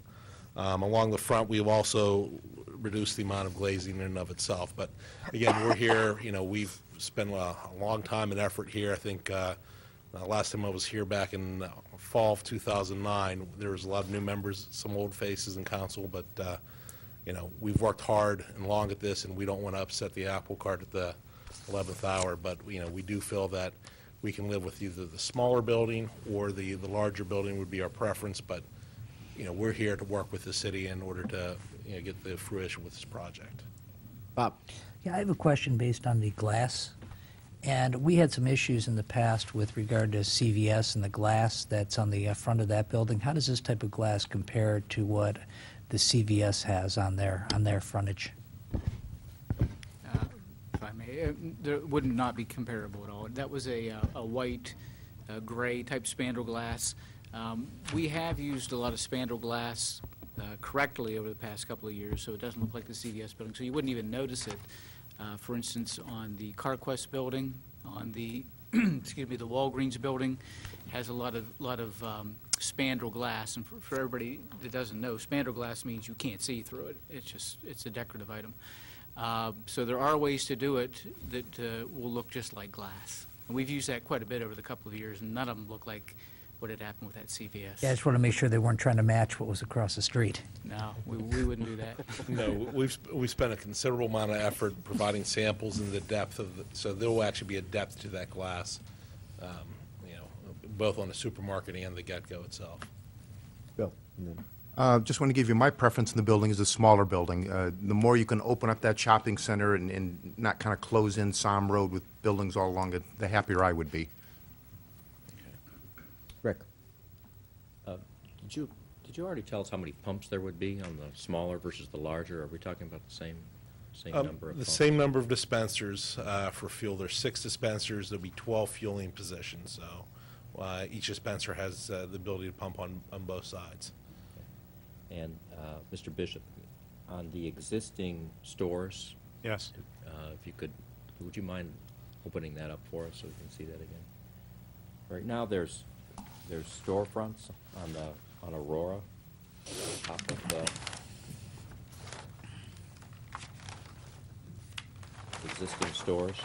Um, along the front, we've also reduced the amount of glazing in and of itself. But again, we're here, you know, we've spent a, a long time and effort here. I think, uh, uh, Last time I was here back in uh, fall of 2009, there was a lot of new members, some old faces in council, but, uh, you know, we've worked hard and long at this, and we don't want to upset the apple cart at the 11th hour, but, you know, we do feel that we can live with either the smaller building or the, the larger building would be our preference, but, you know, we're here to work with the city in order to, you know, get the fruition with this project. Bob? Yeah, I have a question based on the glass. And we had some issues in the past with regard to CVS and the glass that's on the uh, front of that building. How does this type of glass compare to what the CVS has on their, on their frontage? If I may, uh, there would not be comparable at all. That was a, uh, a white, uh, gray type spandrel glass. Um, We have used a lot of spandrel glass uh, correctly over the past couple of years, so it doesn't look like the CVS building, so you wouldn't even notice it. For instance, on the CarQuest building, on the, excuse me, the Walgreens building, has a lot of, lot of um, spandrel glass, and for- for everybody that doesn't know, spandrel glass means you can't see through it. It's just, it's a decorative item. Uh, So there are ways to do it that uh, will look just like glass. And we've used that quite a bit over the couple of years, and none of them look like what had happened with that CVS. Yeah, I just want to make sure they weren't trying to match what was across the street. No, we, we wouldn't do that. No, we've, we've spent a considerable amount of effort providing samples in the depth of, the- so there will actually be a depth to that glass, um, you know, both on the supermarket and the get-go itself. Bill? and then- Uh, Just want to give you, my preference in the building is a smaller building. Uh, The more you can open up that shopping center and- and not kind of close in Som Road with buildings all along it, the happier I would be. Rick? Did you, did you already tell us how many pumps there would be on the smaller versus the larger? Are we talking about the same, same Um, number of The pumps? same number of dispensers uh, for fuel. There's six dispensers, there'll be 12 fueling positions, so uh, each dispenser has uh, the ability to pump on, on both sides. And, uh, Mr. Bishop, on the existing stores, Yes. uh, if you could, would you mind opening that up for us so we can see that again? Right now, there's, there's storefronts on the, on Aurora, top of the existing stores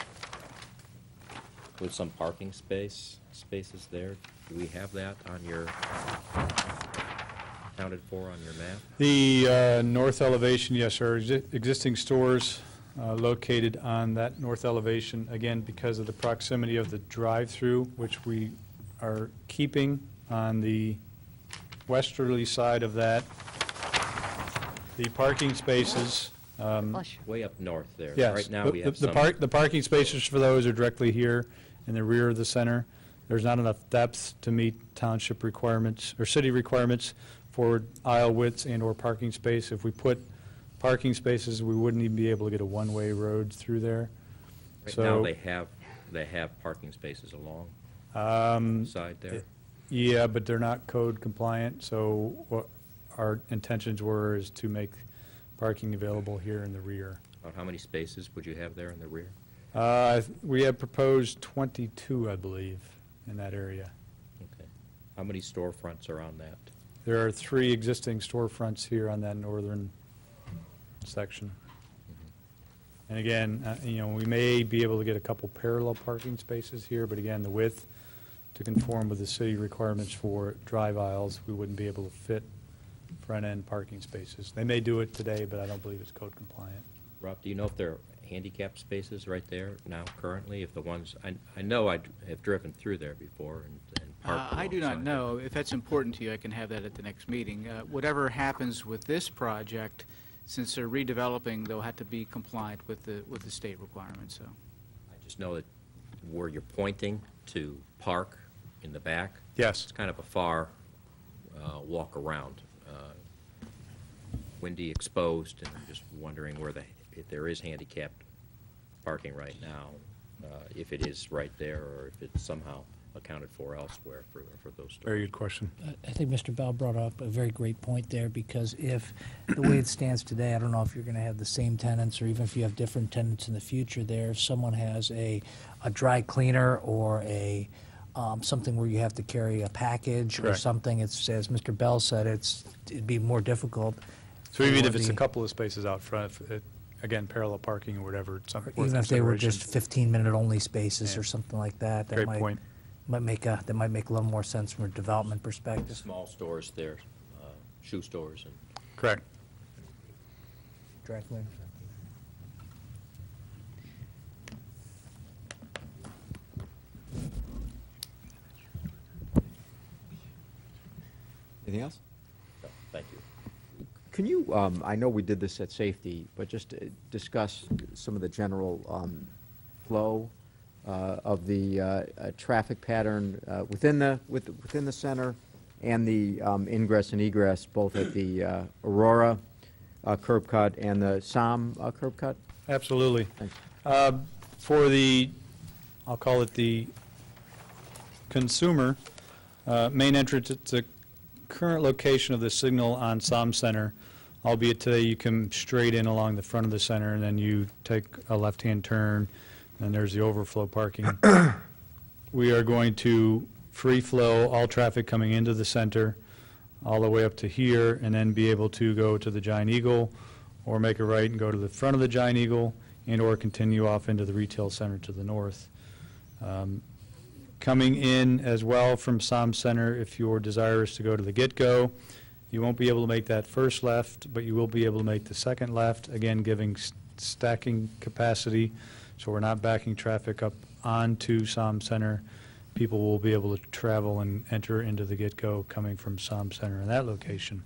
with some parking space, spaces there. Do we have that on your, accounted for on your map? The uh, north elevation, yes, sir, exi- existing stores uh, located on that north elevation, again, because of the proximity of the drive-through, which we are keeping on the westerly side of that. The parking spaces, um, Way up north there. Yes. Right now, the- we the- have The some. park, the parking spaces for those are directly here in the rear of the center. There's not enough depth to meet township requirements, or city requirements for aisle widths and/or parking space. If we put parking spaces, we wouldn't even be able to get a one-way road through there. Right now, So- they have, they have parking spaces along Um, the side there. Yeah, but they're not code compliant, so what our intentions were is to make parking available here in the rear. About how many spaces would you have there in the rear? Uh, We have proposed 22, I believe, in that area. Okay. How many storefronts are on that? There are three existing storefronts here on that northern section. And again, uh, you know, we may be able to get a couple parallel parking spaces here, but again, the width to conform with the city requirements for drive aisles, we wouldn't be able to fit front-end parking spaces. They may do it today, but I don't believe it's code compliant. Rob, do you know if there are handicap spaces right there now currently? If the ones, I, I know I have driven through there before and Uh, I do not know. If that's important to you, I can have that at the next meeting. Uh, Whatever happens with this project, since they're redeveloping, they'll have to be compliant with the, with the state requirements, so. I just know that where you're pointing to park in the back. Yes. It's kind of a far uh, walk around. uh, Windy, exposed, and I'm just wondering where the, if there is handicapped parking right now, uh, if it is right there, or if it's somehow accounted for elsewhere for, for those stores. Very good question. I think Mr. Bell brought up a very great point there, because if, the way it stands today, I don't know if you're going to have the same tenants, or even if you have different tenants in the future there, if someone has a, a dry cleaner or a, um, something where you have to carry a package or something, it's, as Mr. Bell said, it's, it'd be more difficult. So even if it's a couple of spaces out front, if it- again, parallel parking or whatever, it's something Even if they were just 15-minute only spaces Yeah. or something like that. that Great might- point. Might make a, that might make a little more sense from a development perspective. Small stores there, uh, shoe stores and Correct. Dry cleaners. Anything else? so, thank you. Can you, um, I know we did this at safety, but just uh, discuss some of the general um, flow of the uh, uh, traffic pattern uh, within the, with- within the center and the um, ingress and egress, both at the uh, Aurora uh, curb cut and the SOM uh, curb cut? Absolutely. Uh, For the, I'll call it the consumer, uh, main entrance, it's a current location of the signal on SOM Center, albeit today you come straight in along the front of the center, and then you take a left-hand turn, and there's the overflow parking. We are going to free flow all traffic coming into the center, all the way up to here, and then be able to go to the Giant Eagle, or make a right and go to the front of the Giant Eagle, and/or continue off into the retail center to the north. Um, Coming in as well from SOM Center, if your desire is to go to the Get-Go, you won't be able to make that first left, but you will be able to make the second left, again, giving s- stacking capacity, so we're not backing traffic up onto SOM Center. People will be able to travel and enter into the Get-Go coming from SOM Center in that location.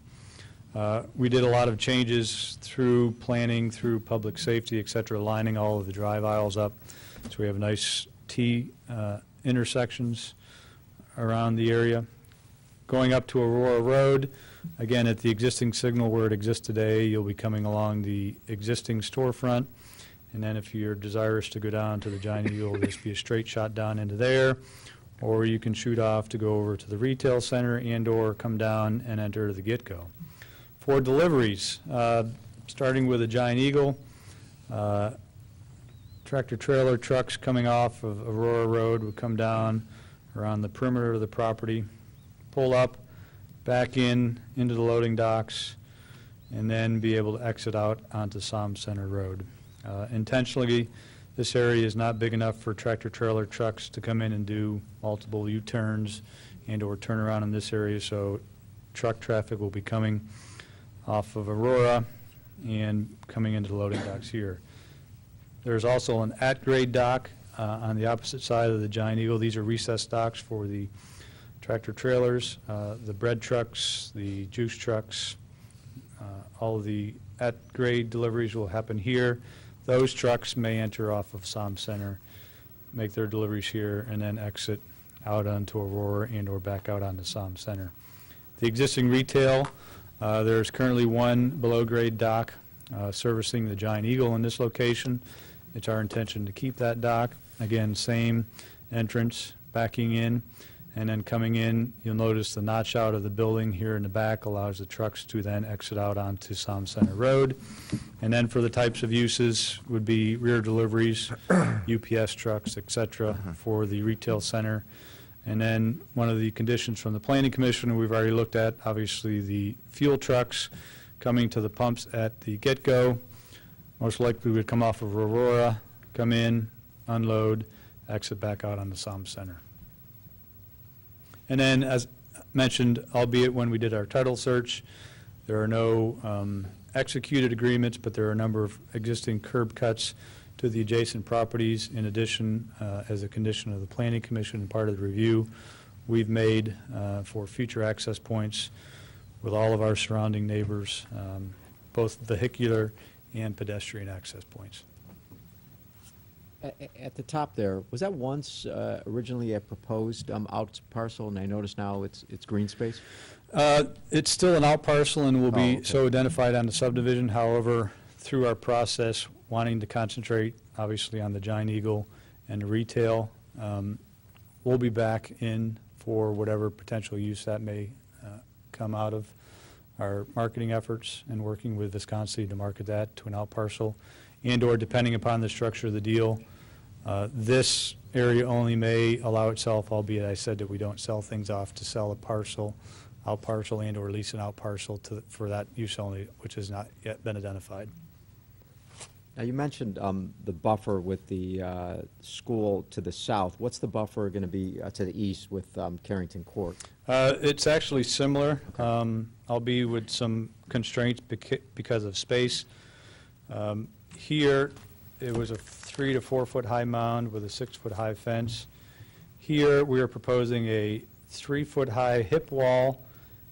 Uh, We did a lot of changes through planning, through public safety, et cetera, lining all of the drive aisles up. So we have nice T uh, intersections around the area. Going up to Aurora Road, again, at the existing signal where it exists today, you'll be coming along the existing storefront. And then if you're desirous to go down to the Giant Eagle, just be a straight shot down into there. Or you can shoot off to go over to the retail center and/or come down and enter the Get-Go. For deliveries, uh, starting with the Giant Eagle, uh, tractor-trailer trucks coming off of Aurora Road would come down around the perimeter of the property, pull up, back in, into the loading docks, and then be able to exit out onto Som Center Road. Uh, Intentionally, this area is not big enough for tractor-trailer trucks to come in and do multiple U-turns and/or turn around in this area, so truck traffic will be coming off of Aurora and coming into the loading docks here. There's also an at-grade dock uh, on the opposite side of the Giant Eagle. These are recessed docks for the tractor-trailers, uh, the bread trucks, the juice trucks. Uh, All of the at-grade deliveries will happen here. Those trucks may enter off of Som Center, make their deliveries here, and then exit out onto Aurora and/or back out onto Som Center. The existing retail, uh, there's currently one below-grade dock uh, servicing the Giant Eagle in this location. It's our intention to keep that dock. Again, same entrance, backing in, and then coming in, you'll notice the notch out of the building here in the back allows the trucks to then exit out onto Som Center Road. And then for the types of uses would be rear deliveries, UPS trucks, et cetera, uh-huh. for the retail center. And then one of the conditions from the planning commission, we've already looked at, obviously, the fuel trucks coming to the pumps at the get-go. Most likely would come off of Aurora, come in, unload, exit back out on the Som Center. And then, as mentioned, albeit when we did our title search, there are no um, executed agreements, but there are a number of existing curb cuts to the adjacent properties. In addition, uh, as a condition of the Planning Commission and part of the review, we've made uh, for future access points with all of our surrounding neighbors, um, both vehicular and pedestrian access points. At the top there, was that once uh, originally a proposed um, out parcel, and I notice now it's, it's green space? Uh, It's still an out parcel and will Oh, be okay. so identified on the subdivision. However, through our process, wanting to concentrate, obviously, on the Giant Eagle and the retail, um, we'll be back in for whatever potential use that may uh, come out of our marketing efforts and working with Visconsi to market that to an out parcel, and/or depending upon the structure of the deal, uh, this area only may allow itself, albeit I said that we don't sell things off, to sell a parcel, out parcel and/or lease an out parcel to, for that use only, which has not yet been identified. Now, you mentioned um, the buffer with the uh, school to the south. What's the buffer going to be uh, to the east with um, Carrington Court? Uh, It's actually similar, um, albeit with some constraints beca- because of space. Um, Here, it was a three to four-foot high mound with a six-foot-high fence. Here, we are proposing a three-foot-high hip wall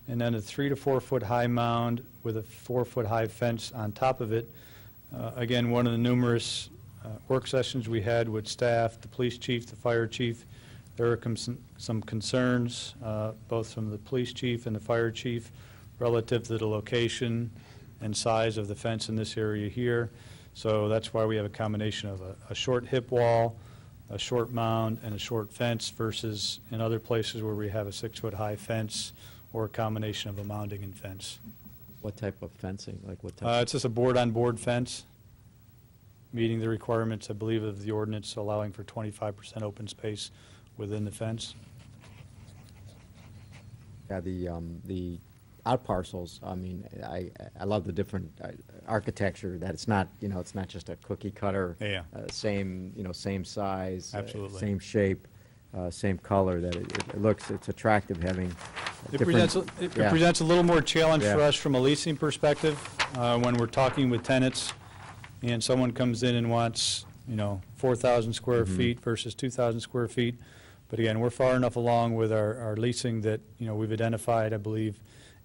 and then a three to four-foot-high mound with a four-foot-high fence on top of it. Uh, Again, one of the numerous uh, work sessions we had with staff, the police chief, the fire chief, there were some concerns, uh, both from the police chief and the fire chief, relative to the location and size of the fence in this area here. So that's why we have a combination of a, a short hip wall, a short mound, and a short fence versus in other places where we have a six-foot-high fence or a combination of a mounding and fence. What type of fencing, like what Uh, type? It's just a board-on-board fence, meeting the requirements, I believe, of the ordinance allowing for 25% open space within the fence. Yeah, the, um, the out parcels, I mean, I, I love the different uh, architecture, that it's not, you know, it's not just a cookie cutter. Yeah. uh, Same, you know, same size. uh, Absolutely. Same shape, uh, same color, that it, it looks, it's attractive having It presents, a- it yeah. presents a little more challenge for us from a leasing perspective, uh, when we're talking with tenants, and someone comes in and wants, you know, 4,000 square Mm-hmm. feet versus 2,000 square feet. But again, we're far enough along with our, our leasing that, you know, we've identified, I believe,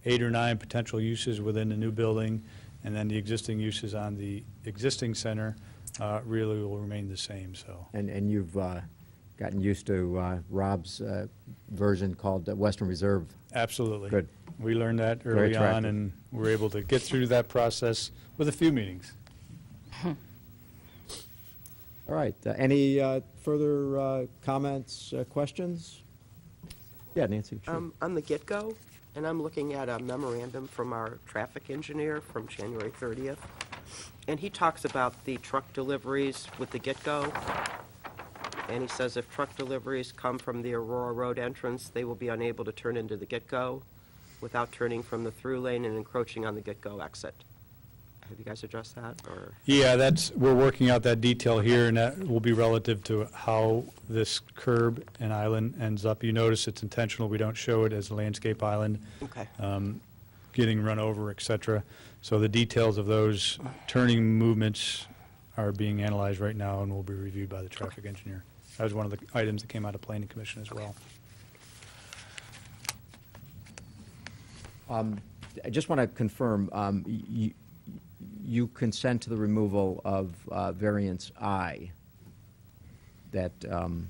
eight or nine potential uses within the new building, and then the existing uses on the existing center uh, really will remain the same, so. And, and you've uh, gotten used to uh, Rob's uh, version called uh, Western Reserve. Absolutely. Good. We learned that early on, and we're able to get through that process with a few meetings. All right, uh, any uh, further uh, comments, uh, questions? Yeah, Nancy, sure. Um, On the get-go, and I'm looking at a memorandum from our traffic engineer from January 30th, and he talks about the truck deliveries with the get-go, and he says if truck deliveries come from the Aurora Road entrance, they will be unable to turn into the get-go without turning from the through lane and encroaching on the get-go exit. Have you guys addressed that, or? Yeah, that's, we're working out that detail here, and that will be relative to how this curb and island ends up. You notice it's intentional, we don't show it as a landscape island, Okay. um, getting run over, et cetera. So the details of those turning movements are being analyzed right now and will be reviewed by the traffic engineer. That was one of the items that came out of planning commission as well. Um, I just want to confirm, um, y- y- you consent to the removal of uh, variance I? That, um,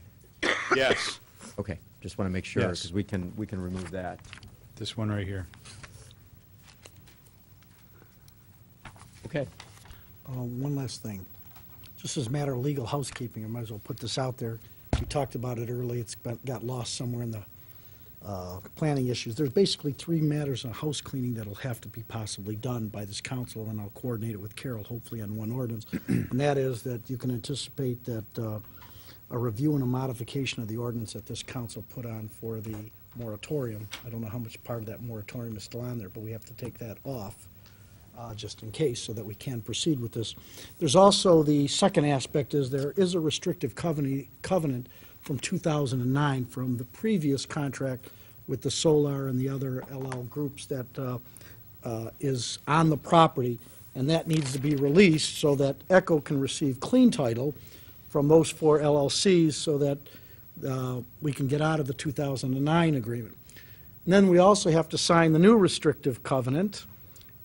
Yes. okay, just want to make sure, Yes. because we can, we can remove that. This one right here. Okay. Uh, One last thing. Just as a matter of legal housekeeping, I might as well put this out there. We talked about it early, it's been- got lost somewhere in the uh, planning issues. There's basically three matters of house cleaning that'll have to be possibly done by this council, and I'll coordinate it with Carol, hopefully on one ordinance. And that is that you can anticipate that uh, a review and a modification of the ordinance that this council put on for the moratorium. I don't know how much part of that moratorium is still on there, but we have to take that off uh, just in case, so that we can proceed with this. There's also, the second aspect is there is a restrictive covenant, covenant from 2009 from the previous contract with the Solar and the other LL groups that uh, uh, is on the property and that needs to be released so that Echo can receive clean title from those four LLCs so that uh, we can get out of the 2009 agreement. And then we also have to sign the new restrictive covenant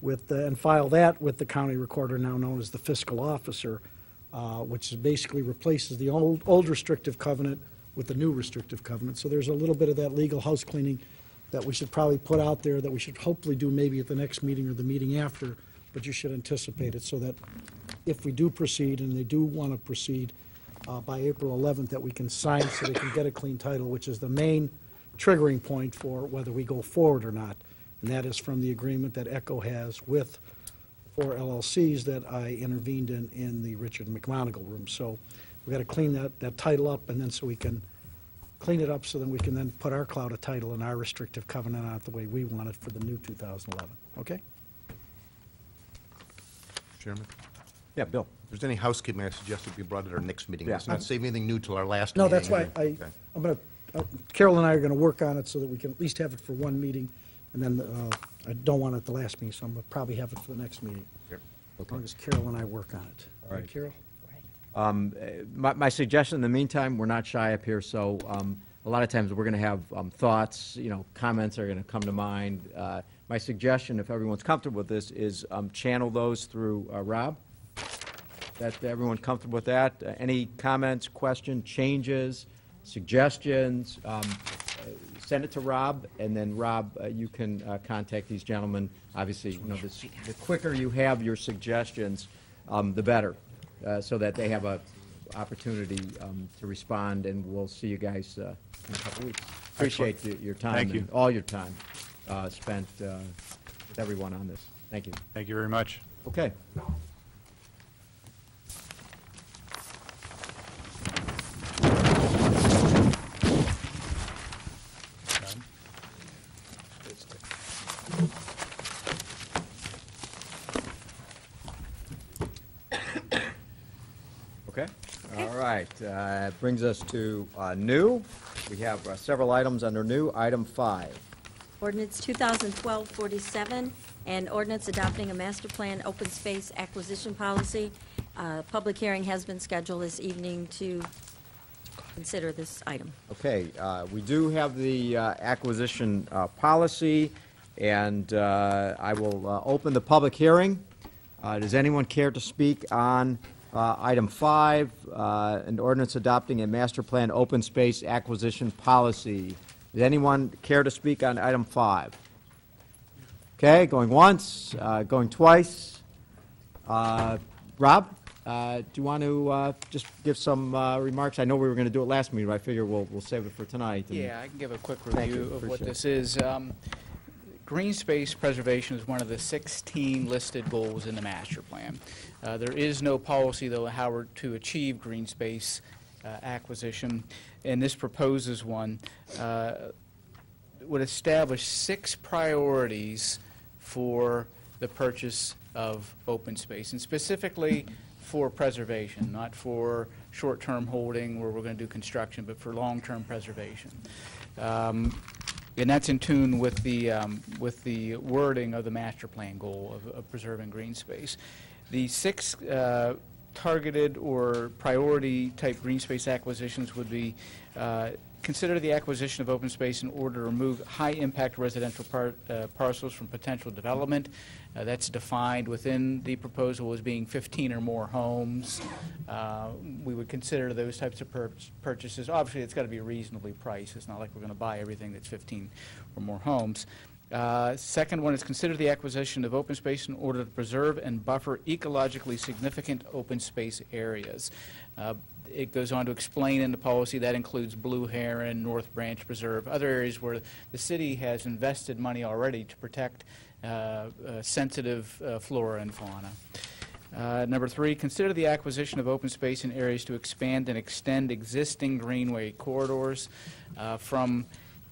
with, the- and file that with the county recorder, now known as the fiscal officer, uh, which basically replaces the old, old restrictive covenant with the new restrictive covenant. So there's a little bit of that legal house cleaning that we should probably put out there, that we should hopefully do maybe at the next meeting or the meeting after, but you should anticipate it, so that if we do proceed, and they do want to proceed uh, by April 11th, that we can sign so they can get a clean title, which is the main triggering point for whether we go forward or not. And that is from the agreement that Echo has with four LLCs that I intervened in, in the Richard McMonigal room. So we've got to clean that, that title up, and then so we can clean it up, so then we can then put our cloud of title and our restrictive covenant out the way we want it for the new 2011. Okay? Chairman, Yeah, Bill. if there's any housekeeping, I suggest it be brought at our next meeting. Yeah. Let's not save anything new till our last No, meeting. that's why I, Okay. I'm going to, uh, Carol and I are going to work on it so that we can at least have it for one meeting, and then uh, I don't want it at the last meeting, so I'm going to probably have it for the next meeting. Yep. As long as Carol and I work on it. All right. Carol? Um, uh, My my suggestion, in the meantime, we're not shy up here, so um, a lot of times, we're going to have um, thoughts, you know, comments are going to come to mind. Uh, My suggestion, if everyone's comfortable with this, is um, channel those through uh, Rob. That, everyone comfortable with that? Uh, Any comments, question, changes, suggestions? Send it to Rob, and then, Rob, uh, you can uh, contact these gentlemen. Obviously, you know, this- the quicker you have your suggestions, um, the better, uh, so that they have a opportunity um, to respond, and we'll see you guys uh, in a couple weeks. Appreciate your time. Thank you. All your time uh, spent uh, with everyone on this. Thank you. Thank you very much. Okay, all right. Uh, Brings us to uh, new. We have uh, several items under new. Item five. Ordinance 2012-47, and ordinance adopting a master plan open space acquisition policy. Uh, Public hearing has been scheduled this evening to consider this item. Okay, uh, we do have the uh, acquisition uh, policy, and uh, I will uh, open the public hearing. Uh, Does anyone care to speak on uh, item five, uh, an ordinance adopting a master plan open space acquisition policy? Does anyone care to speak on item five? Okay, going once, uh, going twice. Uh, Rob, uh, do you want to uh, just give some uh, remarks? I know we were going to do it last meeting, but I figure we'll, we'll save it for tonight. and- Yeah, I can give a quick Thank you, review of what appreciate this is. Um, Green space preservation is one of the 16 listed goals in the master plan. Uh, There is no policy, though, how to achieve green space uh, acquisition, and this proposes one. uh, Would establish six priorities for the purchase of open space, and specifically for preservation, not for short-term holding where we're going to do construction, but for long-term preservation. Um, And that's in tune with the, um, with the wording of the master plan goal of- of preserving green space. The six uh, targeted or priority-type green space acquisitions would be, uh, consider the acquisition of open space in order to remove high-impact residential par- uh, parcels from potential development. Uh, That's defined within the proposal as being 15 or more homes. Uh, We would consider those types of pur- purchases. Obviously, it's got to be reasonably priced. It's not like we're going to buy everything that's 15 or more homes. Uh, Second one is consider the acquisition of open space in order to preserve and buffer ecologically significant open space areas. Uh, It goes on to explain in the policy that includes Blue Heron, North Branch Preserve, other areas where the city has invested money already to protect uh, uh, sensitive uh, flora and fauna. Uh, Number three, consider the acquisition of open space in areas to expand and extend existing greenway corridors. Uh, From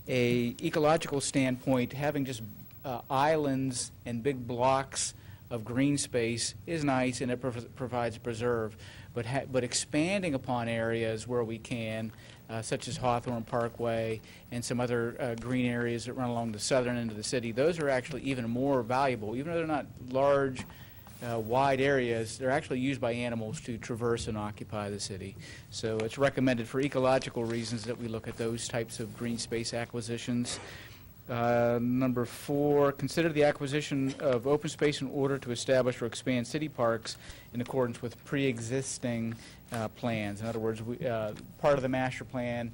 a ecological standpoint, having just uh, islands and big blocks of green space is nice and it prov- provides preserve, but but expanding upon areas where we can, uh, such as Hawthorne Parkway and some other uh, green areas that run along the southern end of the city, those are actually even more valuable, even though they're not large uh, wide areas, they're actually used by animals to traverse and occupy the city. So it's recommended for ecological reasons that we look at those types of green space acquisitions. Uh, Number four, consider the acquisition of open space in order to establish or expand city parks in accordance with pre-existing uh, plans. In other words, we, uh, part of the master plan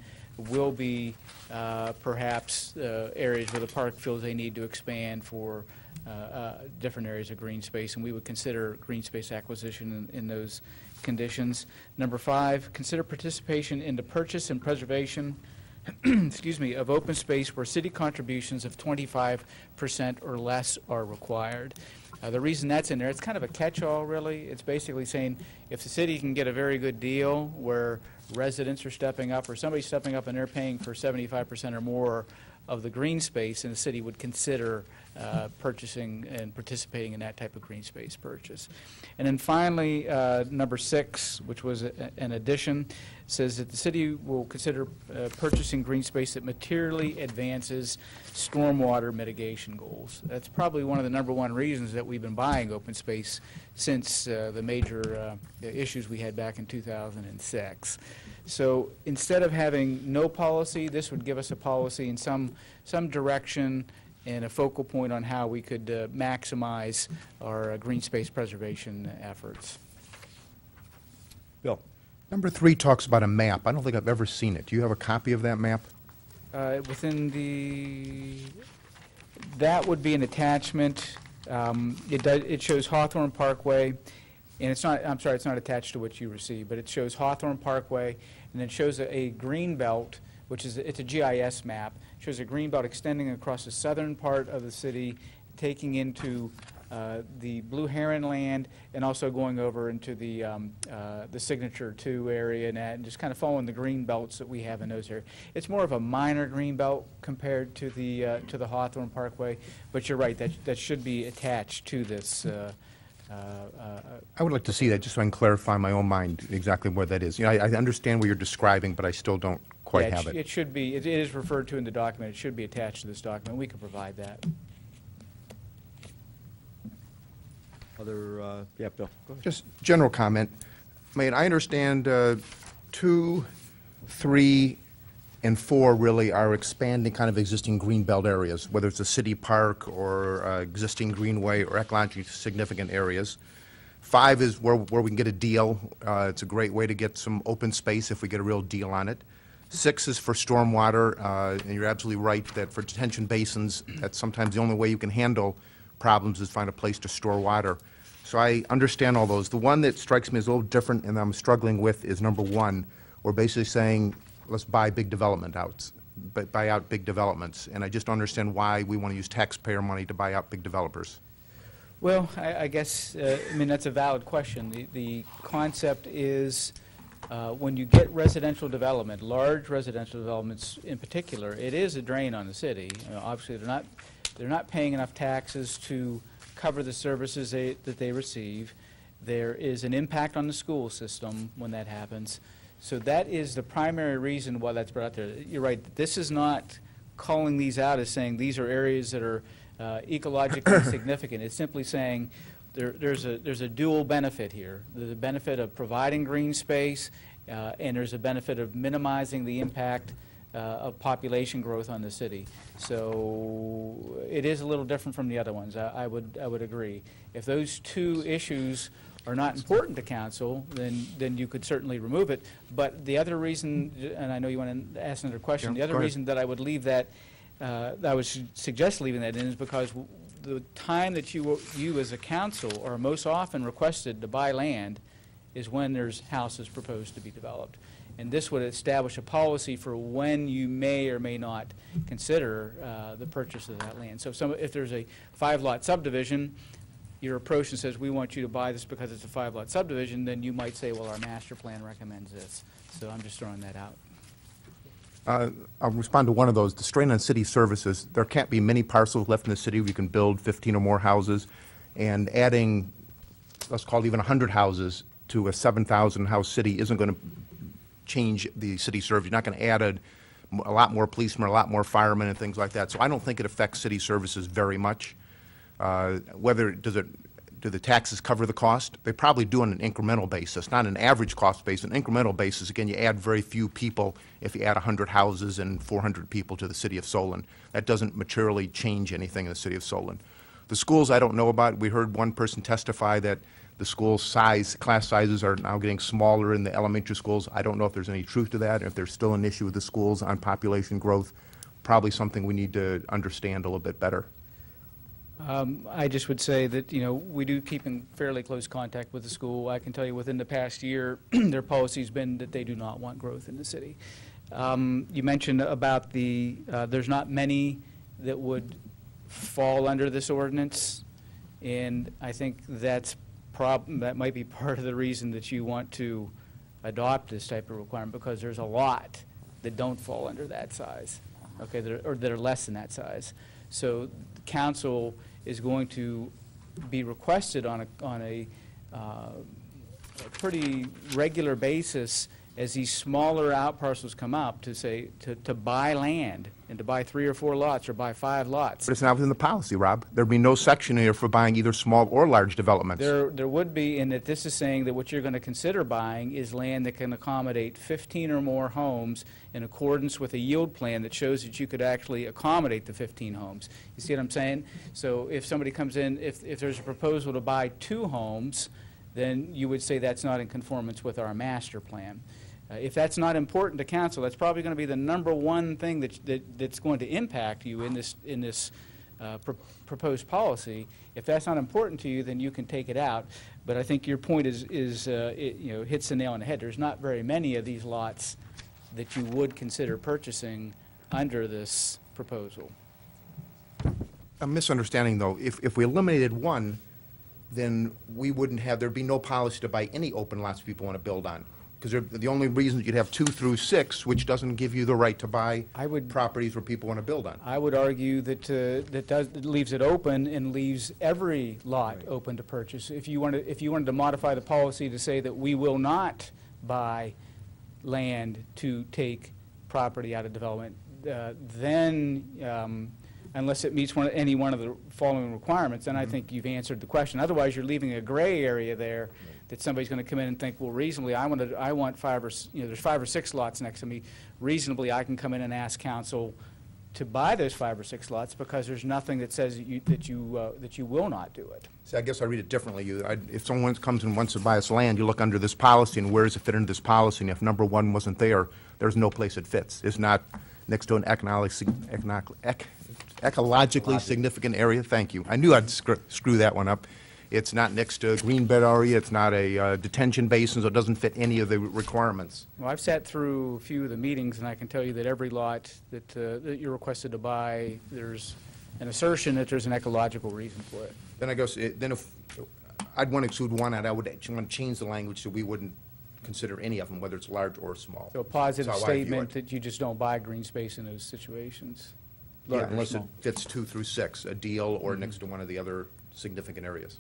will be uh, perhaps uh, areas where the park feels they need to expand for different areas of green space, and we would consider green space acquisition in, in those conditions. Number five, consider participation in the purchase and preservation excuse me, of open space where city contributions of 25% or less are required. Uh, The reason that's in there, it's kind of a catch-all, really. It's basically saying if the city can get a very good deal where residents are stepping up, or somebody's stepping up and they're paying for 75% or more of the green space, and the city would consider uh, purchasing and participating in that type of green space purchase. And then finally, uh, number six, which was a- an addition, says that the city will consider uh, purchasing green space that materially advances stormwater mitigation goals. That's probably one of the number one reasons that we've been buying open space since uh, the major uh, issues we had back in 2006. So instead of having no policy, this would give us a policy in some, some direction and a focal point on how we could uh, maximize our uh, green space preservation efforts. Bill? Number three talks about a map. I don't think I've ever seen it. Do you have a copy of that map? Uh, Within the, that would be an attachment. Um, It does, it shows Hawthorne Parkway, and it's not, I'm sorry, it's not attached to what you received, but it shows Hawthorne Parkway, and it shows a, a green belt, which is, it's a GIS map, shows a green belt extending across the southern part of the city, taking into uh, the Blue Heron Land, and also going over into the, um, uh, the Signature Two area and that, and just kind of following the green belts that we have in those areas. It's more of a minor green belt compared to the, uh, to the Hawthorne Parkway, but you're right, that, that should be attached to this, uh, I would like to see that, just so I can clarify in my own mind exactly where that is. You know, I I understand what you're describing, but I still don't quite yeah, have sh- it. It should be, it it is referred to in the document, it should be attached to this document, we can provide that. Other, uh, yeah, Bill, go ahead. Just general comment. I mean, I understand uh, two, three, and four really are expanding kind of existing green belt areas, whether it's a city park or uh, existing greenway or ecologically significant areas. Five is where, where we can get a deal. Uh, It's a great way to get some open space if we get a real deal on it. Six is for stormwater, uh, and you're absolutely right that for detention basins, that's sometimes the only way you can handle problems is find a place to store water. So I understand all those. The one that strikes me as a little different and I'm struggling with is number one. We're basically saying, let's buy big development outs, buy out big developments. And I just don't understand why we want to use taxpayer money to buy out big developers. Well, I, I guess, uh, I mean, that's a valid question. The, the concept is, uh, when you get residential development, large residential developments in particular, it is a drain on the city. You know, Obviously, they're not, they're not paying enough taxes to cover the services they, that they receive. There is an impact on the school system when that happens. So that is the primary reason why that's brought there. You're right, this is not calling these out as saying these are areas that are uh, ecologically significant. It's simply saying there, there's a, there's a dual benefit here. There's a benefit of providing green space, uh, and there's a benefit of minimizing the impact uh, of population growth on the city. So it is a little different from the other ones, I I would, I would agree. If those two issues are not important to council, then, then you could certainly remove it. But the other reason, and I know you want to ask another question, Yeah, the other reason that I would leave that, uh, that I would su- suggest leaving that in is because the time that you, you as a council are most often requested to buy land is when there's houses proposed to be developed. And this would establish a policy for when you may or may not consider uh, the purchase of that land. So if some, if there's a five-lot subdivision, your approach and says, we want you to buy this because it's a five-lot subdivision, then you might say, well, our master plan recommends this. So I'm just throwing that out. Uh, I'll respond to one of those. The strain on city services, there can't be many parcels left in the city where you can build 15 or more houses. And adding, let's call it even 100 houses to a 7,000 house city isn't going to change the city service. You're not going to add a, a lot more policemen, a lot more firemen and things like that. So I don't think it affects city services very much. Uh, Whether, does it do the taxes cover the cost? They probably do on an incremental basis, not an average cost basis, an incremental basis. Again, you add very few people if you add 100 houses and 400 people to the city of Solon. That doesn't materially change anything in the city of Solon. The schools, I don't know about. We heard one person testify that the school size, class sizes are now getting smaller in the elementary schools. I don't know if there's any truth to that, if there's still an issue with the schools on population growth. Probably something we need to understand a little bit better. Um, I just would say that, you know, we do keep in fairly close contact with the school. I can tell you within the past year, their policy's been that they do not want growth in the city. Um, You mentioned about the, uh, there's not many that would fall under this ordinance, and I think that's prob, that might be part of the reason that you want to adopt this type of requirement, because there's a lot that don't fall under that size, okay, that are- or that are less than that size. So council is going to be requested on a, on a uh, a pretty regular basis as these smaller out parcels come up to say, to, to buy land and to buy three or four lots or buy five lots. But it's not within the policy, Rob. There'd be no section here for buying either small or large developments. There, there would be, in that this is saying that what you're going to consider buying is land that can accommodate 15 or more homes in accordance with a yield plan that shows that you could actually accommodate the 15 homes. You see what I'm saying? So if somebody comes in, if, if there's a proposal to buy two homes, then you would say that's not in conformance with our master plan. Uh, If that's not important to council, that's probably going to be the number one thing that, that, that's going to impact you in this, in this uh, pro- proposed policy. If that's not important to you, then you can take it out. But I think your point is, is, uh, it, you know, hits the nail on the head. There's not very many of these lots that you would consider purchasing under this proposal. A misunderstanding, though. If, if we eliminated one, then we wouldn't have, there'd be no policy to buy any open lots people want to build on. Because the only reason you'd have two through six, which doesn't give you the right to buy I would- properties where people want to build on. I would argue that, uh, that does, that leaves it open and leaves every lot open to purchase. If you wanted, if you wanted to modify the policy to say that we will not buy land to take property out of development, uh, then, um, unless it meets one, any one of the following requirements, then I think you've answered the question. Otherwise, you're leaving a gray area there that somebody's going to come in and think, well, reasonably, I want to, I want five or, you know, there's five or six lots next to me. Reasonably, I can come in and ask council to buy those five or six lots because there's nothing that says that you, that you, uh, that you will not do it. See, I guess I read it differently. You, I- if someone comes and wants to buy us land, you look under this policy, and where does it fit into this policy? And if number one wasn't there, there's no place it fits. It's not next to an economic, economic, ec- ecologically significant area. Thank you. I knew I'd screw, screw that one up. It's not next to a green belt area, it's not a uh, detention basin, so it doesn't fit any of the requirements. Well, I've sat through a few of the meetings, and I can tell you that every lot that, uh, that you're requested to buy, there's an assertion that there's an ecological reason for it. Then I guess, it- then if, I'd want to exclude one, and I would actually want to change the language so we wouldn't consider any of them, whether it's large or small. So a positive That's how I view statement it. that you just don't buy green space in those situations. Yeah, large or unless it small. fits two through six, a deal or next to one of the other significant areas.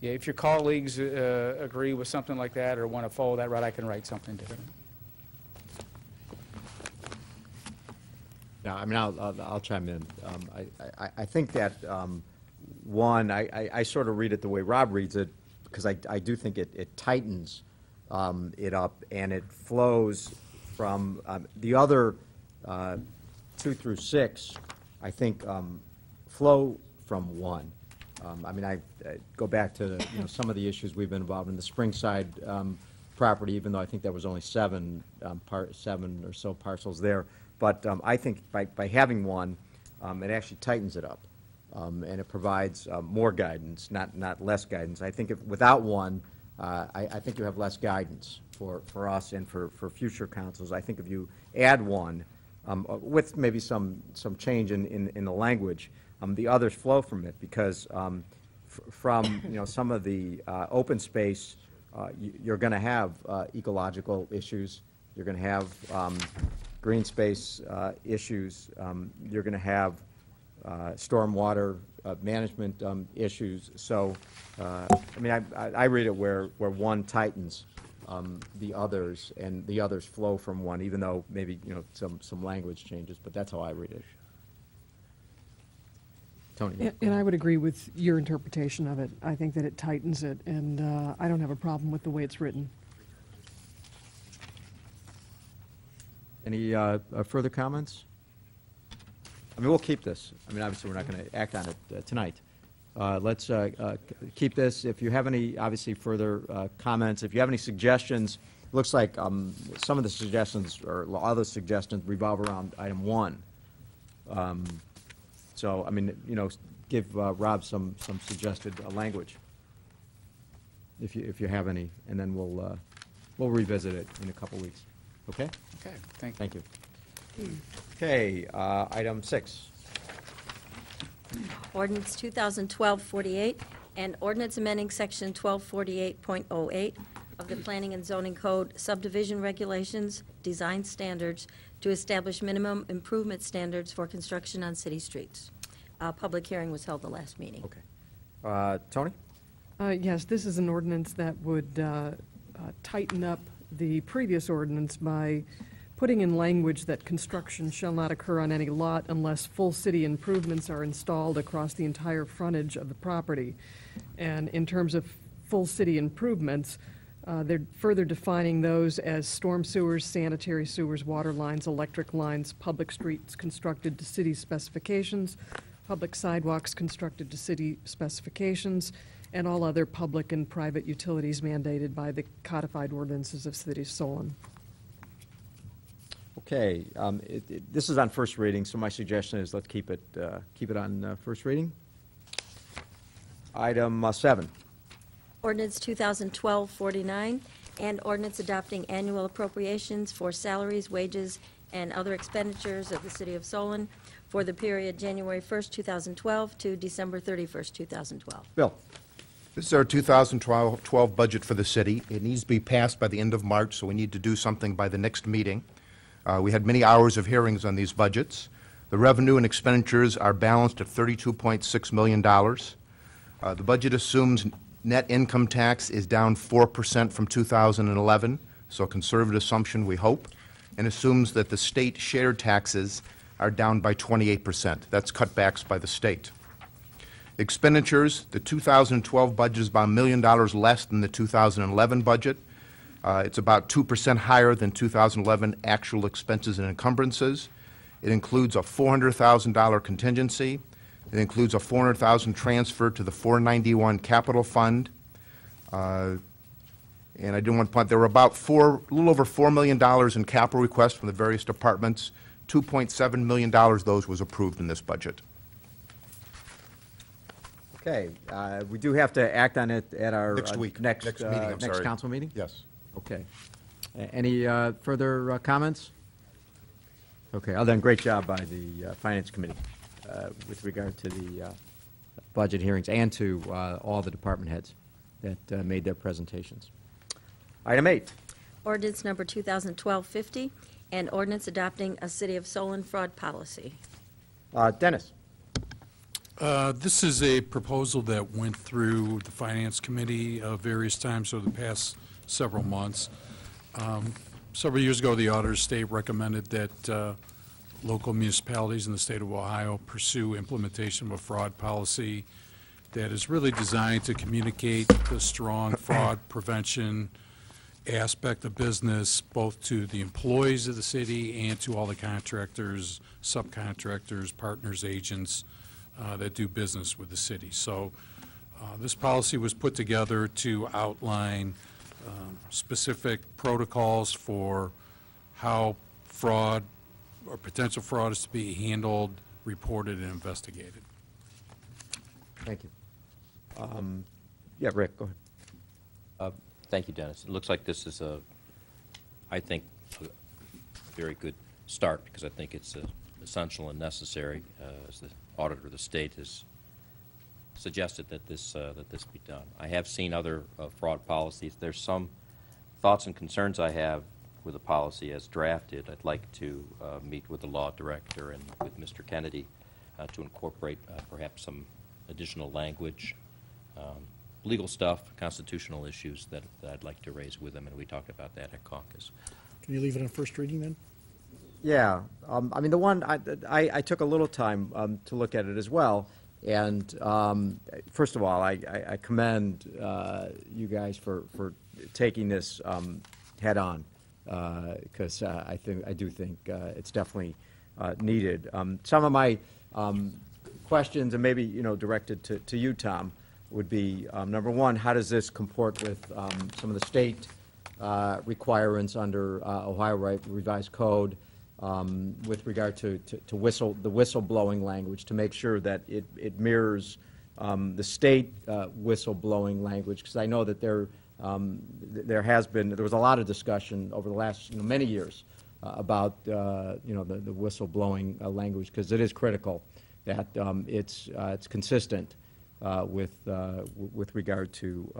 Yeah, if your colleagues uh, agree with something like that or want to follow that route, I can write something different. No, I mean, I'll, I'll- I'll chime in. Um, I, I, I think that, um, one, I, I, I sort of read it the way Rob reads it, because I, I do think it, it tightens um, it up, and it flows from, um, the other uh, two through six, I think, um, flow from one. Um, I mean, I, I go back to, you know, some of the issues we've been involved in, the Springside um, property, even though I think there was only seven, um, par, seven or so parcels there. But um, I think by, by having one, um, it actually tightens it up. Um, and it provides um, more guidance, not, not less guidance. I think if, without one, uh, I, I think you have less guidance for, for us and for, for future councils. I think if you add one, uh, with maybe some, some change in, in, in the language, um, the others flow from it, because um, from, you know, some of the uh, open space, uh, you- you're going to have uh, ecological issues, you're going to have um, green space uh, issues, um, you're going to have uh, stormwater uh, management um, issues. So, I mean, I- I I read it where, where one tightens um, the others, and the others flow from one, even though maybe, you know, some, some language changes, but that's how I read it. Tony? And- And I would agree with your interpretation of it. I think that it tightens it, and uh, I don't have a problem with the way it's written. Any uh, uh, further comments? I mean, we'll keep this. I mean, obviously, we're not going to act on it uh, tonight. Uh, Let's uh, uh, keep this. If you have any, obviously, further uh, comments, if you have any suggestions, looks like um, some of the suggestions, or other suggestions revolve around item one. Um, So, I mean, you know, give uh, Rob some, some suggested uh, language, if you, if you have any, and then we'll, uh, we'll revisit it in a couple weeks. Okay? Okay, thank you. Thank you. Okay, uh, item six. Ordinance 2012-48, and ordinance amending Section 1248.08 of the Planning and Zoning Code subdivision regulations, design standards to establish minimum improvement standards for construction on city streets. Uh, Public hearing was held the last meeting. Okay. Uh, Tony? Uh, Yes, this is an ordinance that would uh, uh, tighten up the previous ordinance by putting in language that construction shall not occur on any lot unless full city improvements are installed across the entire frontage of the property. And in terms of full city improvements, uh, they're further defining those as storm sewers, sanitary sewers, water lines, electric lines, public streets constructed to city specifications, public sidewalks constructed to city specifications, and all other public and private utilities mandated by the codified ordinances of City of Solon. Okay, um, it- it- this is on first reading, so my suggestion is let's keep it, uh, keep it on uh, first reading. Item uh, seven. Ordinance 2012-49, and ordinance adopting annual appropriations for salaries, wages, and other expenditures of the city of Solon for the period January 1st, 2012 to December 31st, 2012. Bill? This is our 2012 12 budget for the city. It needs to be passed by the end of March, so we need to do something by the next meeting. Uh, We had many hours of hearings on these budgets. The revenue and expenditures are balanced at $32.6 million. Uh, The budget assumes net income tax is down 4% from 2011, so a conservative assumption, we hope, and assumes that the state shared taxes are down by 28%. That's cutbacks by the state. Expenditures, the 2012 budget is about a million dollars less than the 2011 budget. Uh, It's about 2% higher than 2011 actual expenses and encumbrances. It includes a $400,000 contingency. It includes a 400,000 transfer to the 491 capital fund. Uh, And I do want to point, there were about four, a little over $4 million in capital requests from the various departments. $2.7 million of those was approved in this budget. Okay, uh, we do have to act on it at our. Next uh, week. Next, Next uh, meeting, I'm Next sorry. council meeting? Yes. Okay. A- Any uh, further uh, comments? Okay, other than great job by the uh, Finance Committee uh, with regard to the uh, budget hearings and to uh, all the department heads that uh, made their presentations. Item eight. Ordinance number 2012-50, and ordinance adopting a City of Solon fraud policy. Uh, Dennis? Uh, This is a proposal that went through the Finance Committee uh, various times over the past several months. Um, Several years ago, the Auditor of State recommended that uh, local municipalities in the state of Ohio pursue implementation of a fraud policy that is really designed to communicate the strong fraud prevention aspect of business, both to the employees of the city and to all the contractors, subcontractors, partners, agents uh, that do business with the city. So uh, this policy was put together to outline um, specific protocols for how fraud or potential fraud is to be handled, reported, and investigated. Thank you. Um, Yeah, Rick, go ahead. Uh, Thank you, Dennis. It looks like this is a, I think, a very good start, because I think it's uh, essential and necessary, uh, as the auditor of the state has suggested that this, uh, that this be done. I have seen other uh, fraud policies. There's some thoughts and concerns I have with the policy as drafted. I'd like to uh, meet with the law director and with Mr. Kennedy uh, to incorporate uh, perhaps some additional language, um, legal stuff, constitutional issues that that I'd like to raise with them, and we talked about that at caucus. Can you leave it on first reading then? Yeah, um, I mean, the one, I, I, I took a little time, um, to look at it as well, And um, first of all, I- I I commend uh, you guys for, for taking this um, head-on, because I think, I do think uh, it's definitely uh, needed. Um, Some of my um, questions, and maybe, you know, directed to to you, Tom, would be, um, number one, how does this comport with um, some of the state uh, requirements under uh, Ohio Right- Revised Code um, with regard to to to whistle, the whistleblowing language, to make sure that it it mirrors um, the state uh, whistleblowing language, because I know that there, um, th- there has been, there was a lot of discussion over the last, you know, many years uh, about, uh, you know, the the whistleblowing uh, language, because it is critical that um, it's, uh, it's consistent uh, with, uh, with regard to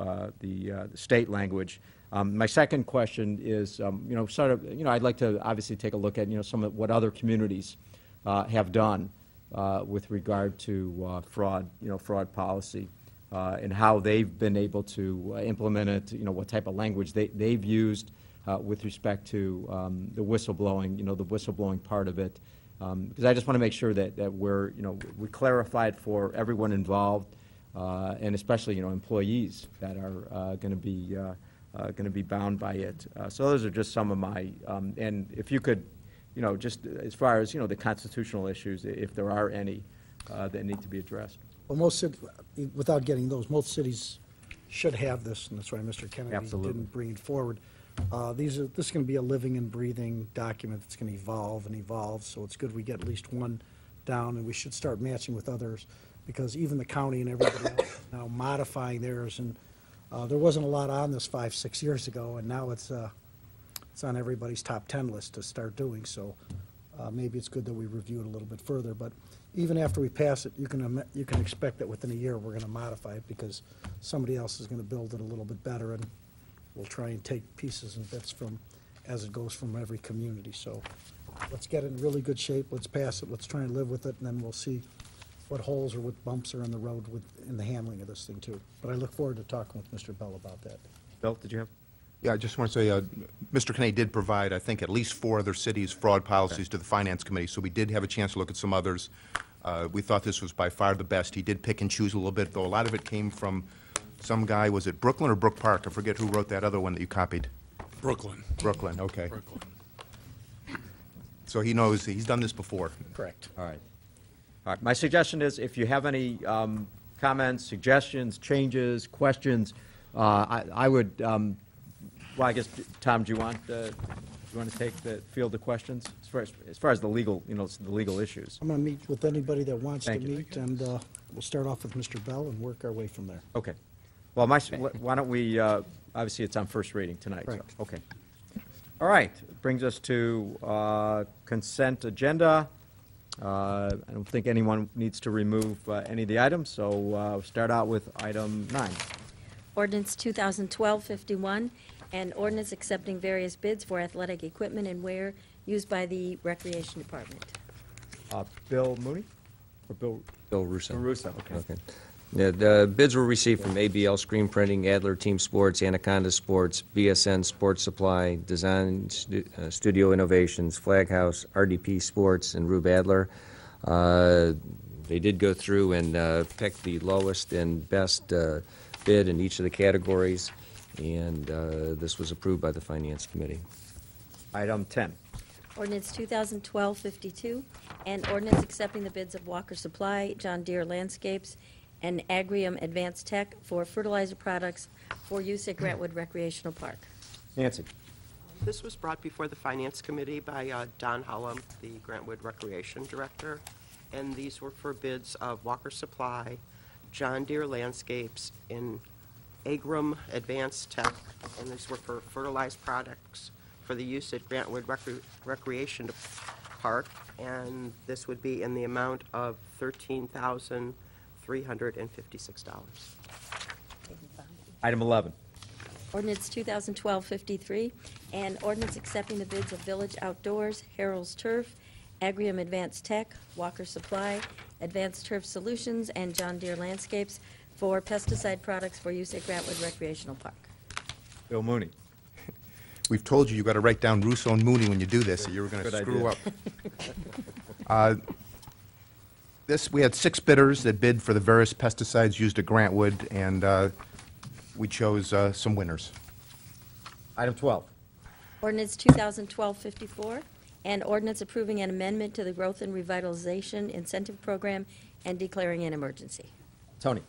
the the state language. Um, My second question is, um, you know, sort of, you know, I'd like to obviously take a look at, you know, some of what other communities have done with regard to fraud, you know, fraud policy, and how they've been able to uh, implement it, you know, what type of language they, they've used uh, with respect to um, the whistleblowing, you know, the whistleblowing part of it. Because I just want to make sure that, that we're, you know, we clarify it for everyone involved, uh, and especially, you know, employees that are going to be, uh, going to be bound by it. Uh, So those are just some of my, um, and if you could, you know, just as far as, you know, the constitutional issues, if there are any uh, that need to be addressed. Well, most, cit- without getting those, most cities should have this, and that's why Mr. Kennedy Absolutely. didn't bring it forward. Uh, These are, this is going to be a living and breathing document that's going to evolve and evolve, so it's good we get at least one down, and we should start matching with others, because even the county and everybody else now modifying theirs, and uh, there wasn't a lot on this five, six years ago, and now it's, uh, it's on everybody's top 10 list to start doing, so uh, maybe it's good that we review it a little bit further. But even after we pass it, you can, you can expect that within a year, we're going to modify it because somebody else is going to build it a little bit better, and we'll try and take pieces and bits from, as it goes from every community. So let's get it in really good shape, let's pass it, let's try and live with it, and then we'll see what holes or what bumps are in the road with, in the handling of this thing, too. But I look forward to talking with Mr. Bell about that. Bill, did you have? Yeah, I just want to say, uh, Mr. Kennedy did provide, I think, at least four other cities' fraud policies to the Finance Committee, so we did have a chance to look at some others. Uh, We thought this was by far the best. He did pick and choose a little bit, though a lot of it came from some guy, was it Brooklyn or Brook Park? I forget who wrote that other one that you copied. Brooklyn. Brooklyn, okay. Brooklyn. So he knows, he's done this before. Correct. All right. All right, my suggestion is, if you have any um, comments, suggestions, changes, questions, uh, I I would, um, well, I guess, Tom, do you want, uh, do you want to take the, field of questions? As far as, as far as the legal, you know, the legal issues. I'm going to meet with anybody that wants to Thank you. meet, and uh, we'll start off with Mr. Bell and work our way from there. Okay. Well, my, why don't we, uh, obviously, it's on first reading tonight, so, Correct. okay. All right, brings us to uh, consent agenda. Uh, I don't think anyone needs to remove uh, any of the items, so uh, we'll start out with item nine. Ordinance 2012-51, and ordinance accepting various bids for athletic equipment and wear used by the Recreation Department. Uh, Bill Mooney? Or Bill? Bill Russo. Bill Russo, okay. Okay. Yeah, the bids were received from ABL Screen Printing, Adler Team Sports, Anaconda Sports, BSN Sports Supply, Design Stu- uh, Studio Innovations, Flag House, RDP Sports, and Rube Adler. Uh, They did go through and uh, pick the lowest and best uh, bid in each of the categories, and uh, this was approved by the Finance Committee. Item 10. Ordinance 2012-52, and ordinance accepting the bids of Walker Supply, John Deere Landscapes, and Agrium Advanced Tech for fertilizer products for use at Grantwood Recreational Park. Nancy? This was brought before the Finance Committee by uh, Don Hullum, the Grantwood Recreation Director, and these were for bids of Walker Supply, John Deere Landscapes, and Agrium Advanced Tech, and these were for fertilized products for the use at Grantwood Recre- Recreation Park, and this would be in the amount of $13,356. Item 11. Ordinance 2012-53, and ordinance accepting the bids of Village Outdoors, Harold's Turf, Agrium Advanced Tech, Walker Supply, Advanced Turf Solutions, and John Deere Landscapes for pesticide products for use at Grantwood Recreational Park. Bill Mooney? We've told you, you've got to write down Russo and Mooney when you do this, or you were going to Good screw idea. up. Uh, This, we had six bidders that bid for the various pesticides used at Grantwood, and uh, we chose uh, some winners. Item 12. Ordinance 2012-54, and ordinance approving an amendment to the Growth and Revitalization Incentive Program and declaring an emergency. Tony?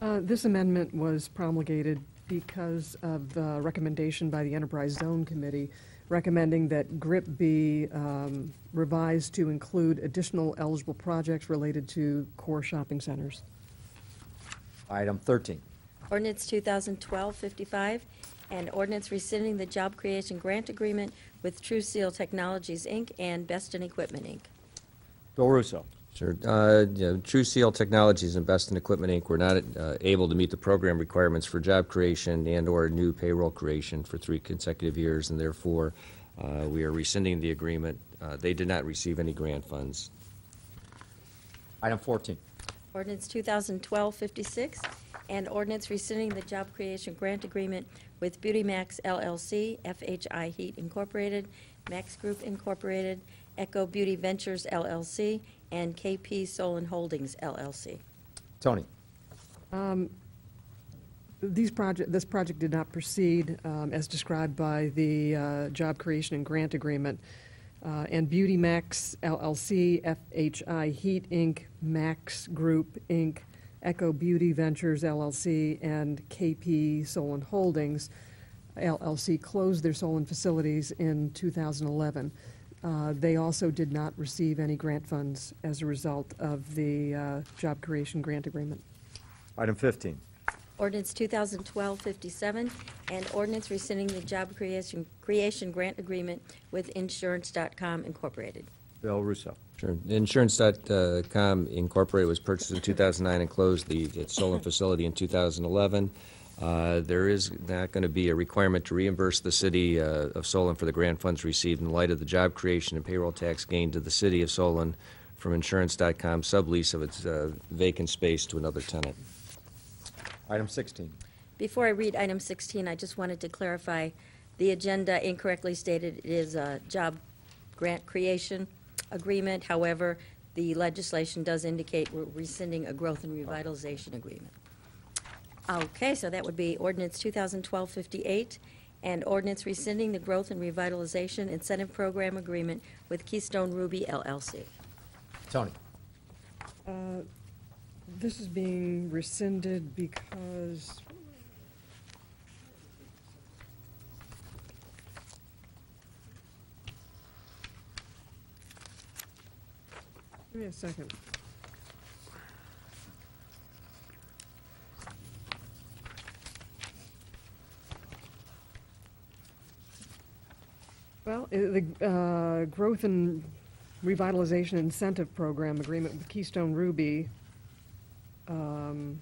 Uh, This amendment was promulgated because of the recommendation by the Enterprise Zone Committee recommending that GRIP be um, revised to include additional eligible projects related to core shopping centers. Item 13. Ordinance 2012-55, and ordinance rescinding the job creation grant agreement with True Seal Technologies, Inc. and Beston Equipment, Inc. Bill Russo? Sure. Uh, you know, True Seal Technologies and Beston Equipment, Inc. were not uh, able to meet the program requirements for job creation and/or new payroll creation for three consecutive years, and therefore, uh, we are rescinding the agreement. Uh, They did not receive any grant funds. Item 14. Ordinance 2012-56, and ordinance rescinding the job creation grant agreement with Beauty Max LLC, FHI Heat Incorporated, Max Group Incorporated, Echo Beauty Ventures LLC, and KP Solon Holdings LLC. Tony? These project, this project did not proceed um, as described by the uh, Job Creation and Grant Agreement. Uh, And Beauty Max LLC, FHI Heat Inc., Max Group Inc., Echo Beauty Ventures LLC, and KP Solon Holdings LLC closed their Solon facilities in 2011. Uh, They also did not receive any grant funds as a result of the uh, Job Creation Grant Agreement. Item 15. Ordinance 2012-57, and ordinance rescinding the job creation, creation grant agreement with Insurance.com Incorporated. Bill Russo? Sure. Insurance.com Incorporated was purchased in 2009 and closed the its Solon facility in 2011. Uh, There is not going to be a requirement to reimburse the city uh, of Solon for the grant funds received in light of the job creation and payroll tax gain to the city of Solon from Insurance.com sublease of its uh, vacant space to another tenant. Item 16. Before I read item 16, I just wanted to clarify, the agenda incorrectly stated it is a job grant creation agreement. However, the legislation does indicate we're rescinding a growth and revitalization agreement. Okay, so that would be ordinance 2012-58, and ordinance rescinding the growth and revitalization incentive program agreement with Keystone Ruby LLC. Tony? Uh, this is being rescinded because... Give me a second. Well, the uh, Growth and Revitalization Incentive Program agreement with Keystone Ruby um,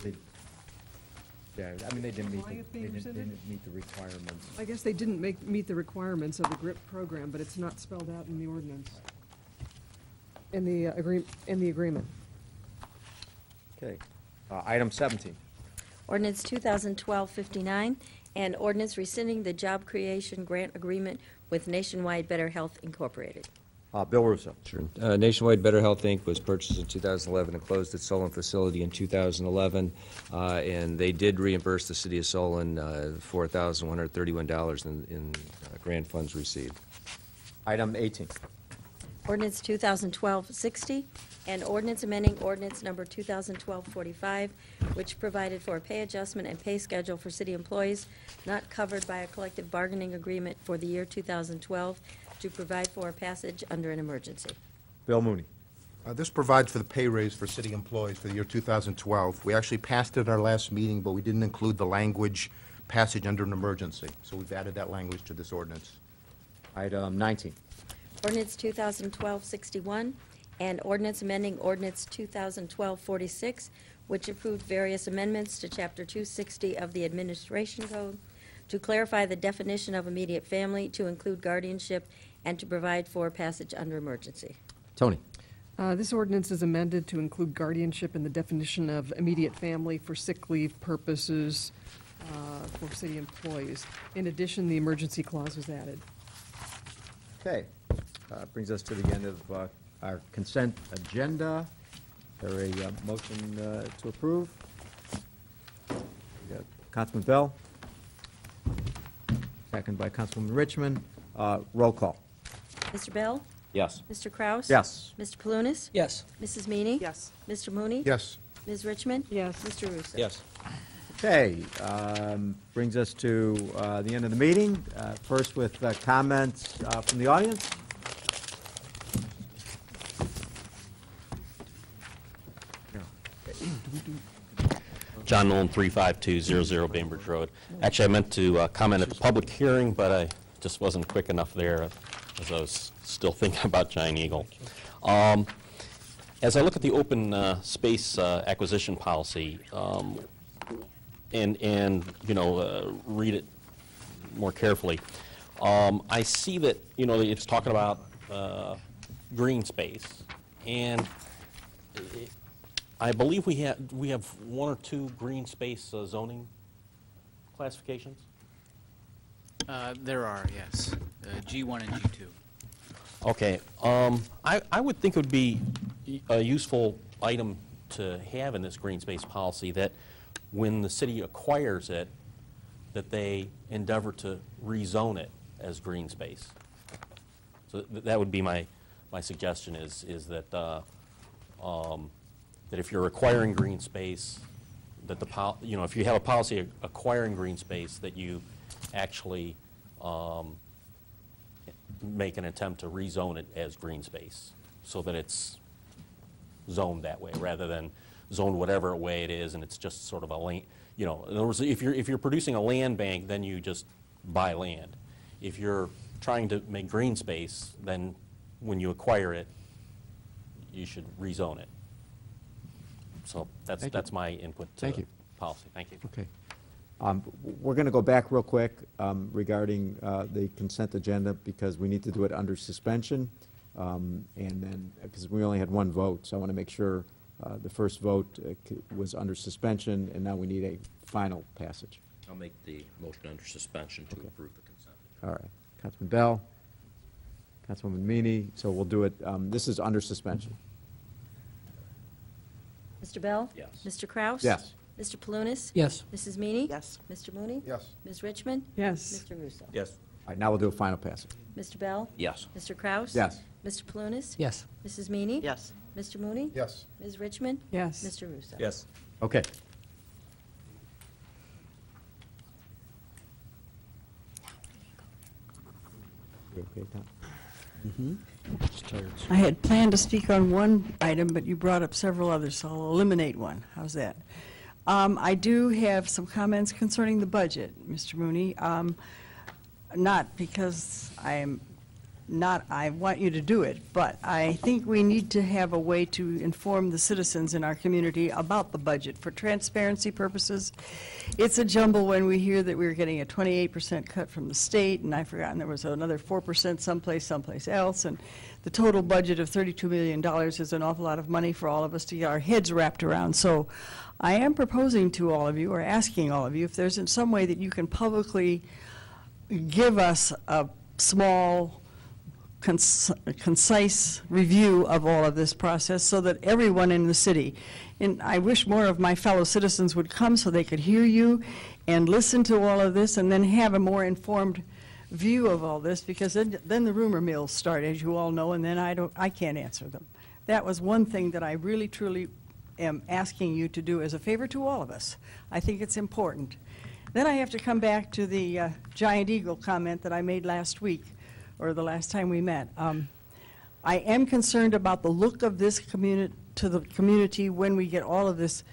They- Yeah, I mean, they didn't meet, the- they didn't they didn't meet the requirements. I guess they didn't make, meet the requirements of the GRIP program, but it's not spelled out in the ordinance, in the uh, agree, in the agreement. Okay. Uh, Item 17. Ordinance 2012-59, and ordinance rescinding the job creation grant agreement with Nationwide Better Health Incorporated. Uh, Bill Russo? Sure. Uh, Nationwide Better Health, Inc. was purchased in 2011 and closed its Solon facility in 2011, uh, and they did reimburse the city of Solon uh, $4,131 in in uh, grant funds received. Item 18. Ordinance 2012-60, and ordinance amending ordinance number 2012-45, which provided for a pay adjustment and pay schedule for city employees not covered by a collective bargaining agreement for the year 2012 to provide for a passage under an emergency. Bill Mooney? Uh, This provides for the pay raise for city employees for the year 2012. We actually passed it at our last meeting, but we didn't include the language passage under an emergency. So we've added that language to this ordinance. Item 19. Ordinance 2012-61, and ordinance amending ordinance 2012-46, which approved various amendments to Chapter 260 of the Administration Code to clarify the definition of immediate family, to include guardianship, and to provide for passage under emergency. Tony? Uh, This ordinance is amended to include guardianship in the definition of immediate family for sick leave purposes uh, for city employees. In addition, the emergency clause was added. Okay. uh, brings us to the end of uh, our consent agenda. There a uh, motion uh, to approve? We got Councilman Bell, second by Councilwoman Richmond. Uh, Roll call. Mr. Bell? Yes. Mr. Kraus? Yes. Mr. Pelunis? Yes. Mrs. Meany? Yes. Mr. Mooney? Yes. Ms. Richmond? Yes. Mr. Russo? Yes. Okay, um, brings us to uh, the end of the meeting. Uh, First with uh, comments uh, from the audience. John Nolan, 35200 Bainbridge Road. Actually, I meant to uh, comment at the public hearing, but I just wasn't quick enough there, as I was still thinking about Giant Eagle. Um, As I look at the open uh, space uh, acquisition policy, um, and, and, you know, uh, read it more carefully, um, I see that, you know, it's talking about uh, green space, and I believe we have, we have one or two green space uh, zoning classifications? Uh, There are, yes. Uh, G1 and G2. Okay, um, I, I would think it would be a useful item to have in this green space policy that when the city acquires it, that they endeavor to rezone it as green space. So th- that would be my, my suggestion is, is that, uh, um, that if you're acquiring green space, that the, pol- you know, if you have a policy acquiring green space, that you actually um, make an attempt to rezone it as green space, so that it's zoned that way, rather than zoned whatever way it is, and it's just sort of a lane, you know, in other words, if you're, if you're producing a land bank, then you just buy land. If you're trying to make green space, then when you acquire it, you should rezone it. So that's, Thank you. that's my input to Thank the you. policy. Thank you. Okay. Um, We're going to go back real quick um, regarding uh, the consent agenda because we need to do it under suspension. Um, And then, because we only had one vote, so I want to make sure uh, the first vote uh, c- was under suspension, and now we need a final passage. I'll make the motion under suspension to approve the consent. All right. Councilman Bell, Councilwoman Meany, so we'll do it, um, this is under suspension. Mr. Bell? Yes. Mr. Kraus? Yes. Mr. Pelunis? Yes. Mrs. Meany? Yes. Mr. Mooney? Yes. Ms. Richmond? Yes. Mr. Russo? Yes. All right, now we'll do a final passage. Mr. Bell? Yes. Mr. Kraus? Yes. Mr. Pelunis? Yes. Mrs. Meany? Yes. Mr. Mooney? Yes. Ms. Richmond? Yes. Mr. Russo? Yes. Okay. You okay, Tom? I had planned to speak on one item, but you brought up several others, so I'll eliminate one. How's that? Um, I do have some comments concerning the budget, Mr. Mooney. Um, Not because I am not, I want you to do it, but I think we need to have a way to inform the citizens in our community about the budget for transparency purposes. It's a jumble when we hear that we're getting a 28% cut from the state, and I've forgotten there was another 4% someplace, someplace else, and the total budget of $32 million is an awful lot of money for all of us to get our heads wrapped around. So I am proposing to all of you, or asking all of you, if there's in some way that you can publicly give us a small, concise review of all of this process so that everyone in the city, and I wish more of my fellow citizens would come so they could hear you and listen to all of this and then have a more informed view of all this because then, then the rumor mills start, as you all know, and then I don't, I can't answer them. That was one thing that I really truly am asking you to do as a favor to all of us. I think it's important. Then I have to come back to the uh, Giant Eagle comment that I made last week, or the last time we met. Um, I am concerned about the look of this community, to the community when we get all of this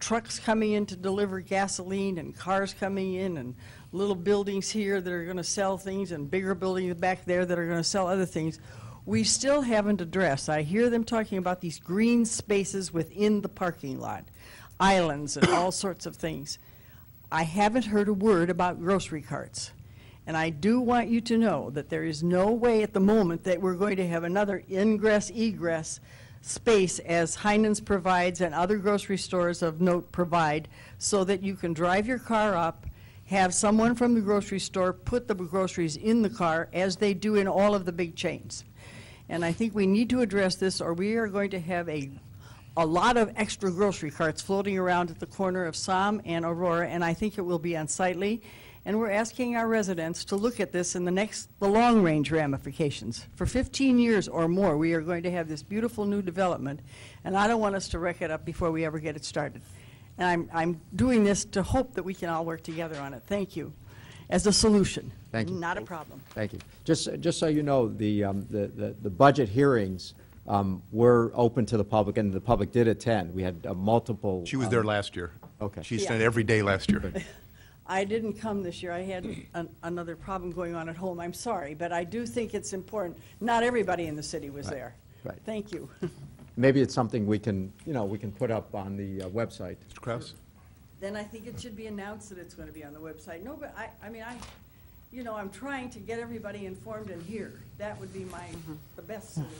trucks coming in to deliver gasoline and cars coming in and little buildings here that are going to sell things and bigger buildings back there that are going to sell other things. We still haven't addressed, I hear them talking about these green spaces within the parking lot, islands and all sorts of things. I haven't heard a word about grocery carts. And I do want you to know that there is no way at the moment that we're going to have another ingress egress space as Heinen's provides and other grocery stores of note provide, so that you can drive your car up, have someone from the grocery store put the groceries in the car, as they do in all of the big chains. And I think we need to address this, or we are going to have a, a lot of extra grocery carts floating around at the corner of Som and Aurora, and I think it will be unsightly. And we're asking our residents to look at this in the next, the long-range ramifications. For 15 years or more, we are going to have this beautiful new development, and I don't want us to wreck it up before we ever get it started. And I'm, I'm doing this to hope that we can all work together on it. Thank you. As a solution. Thank you. Not a problem. Thank you. Just, just so you know, the, um, the, the the budget hearings um, were open to the public, and the public did attend. We had uh, multiple. She was um, there last year. Okay. She Yeah. spent every day last year. I didn't come this year. I had an- another problem going on at home. I'm sorry, but I do think it's important. Not everybody in the city was Right, there. right. Thank you. Maybe it's something we can, you know, we can put up on the uh, website. Mr. Kraus? Then I think it should be announced that it's going to be on the website. No, but I, I mean, I, you know, I'm trying to get everybody informed and here. That would be my, the best solution.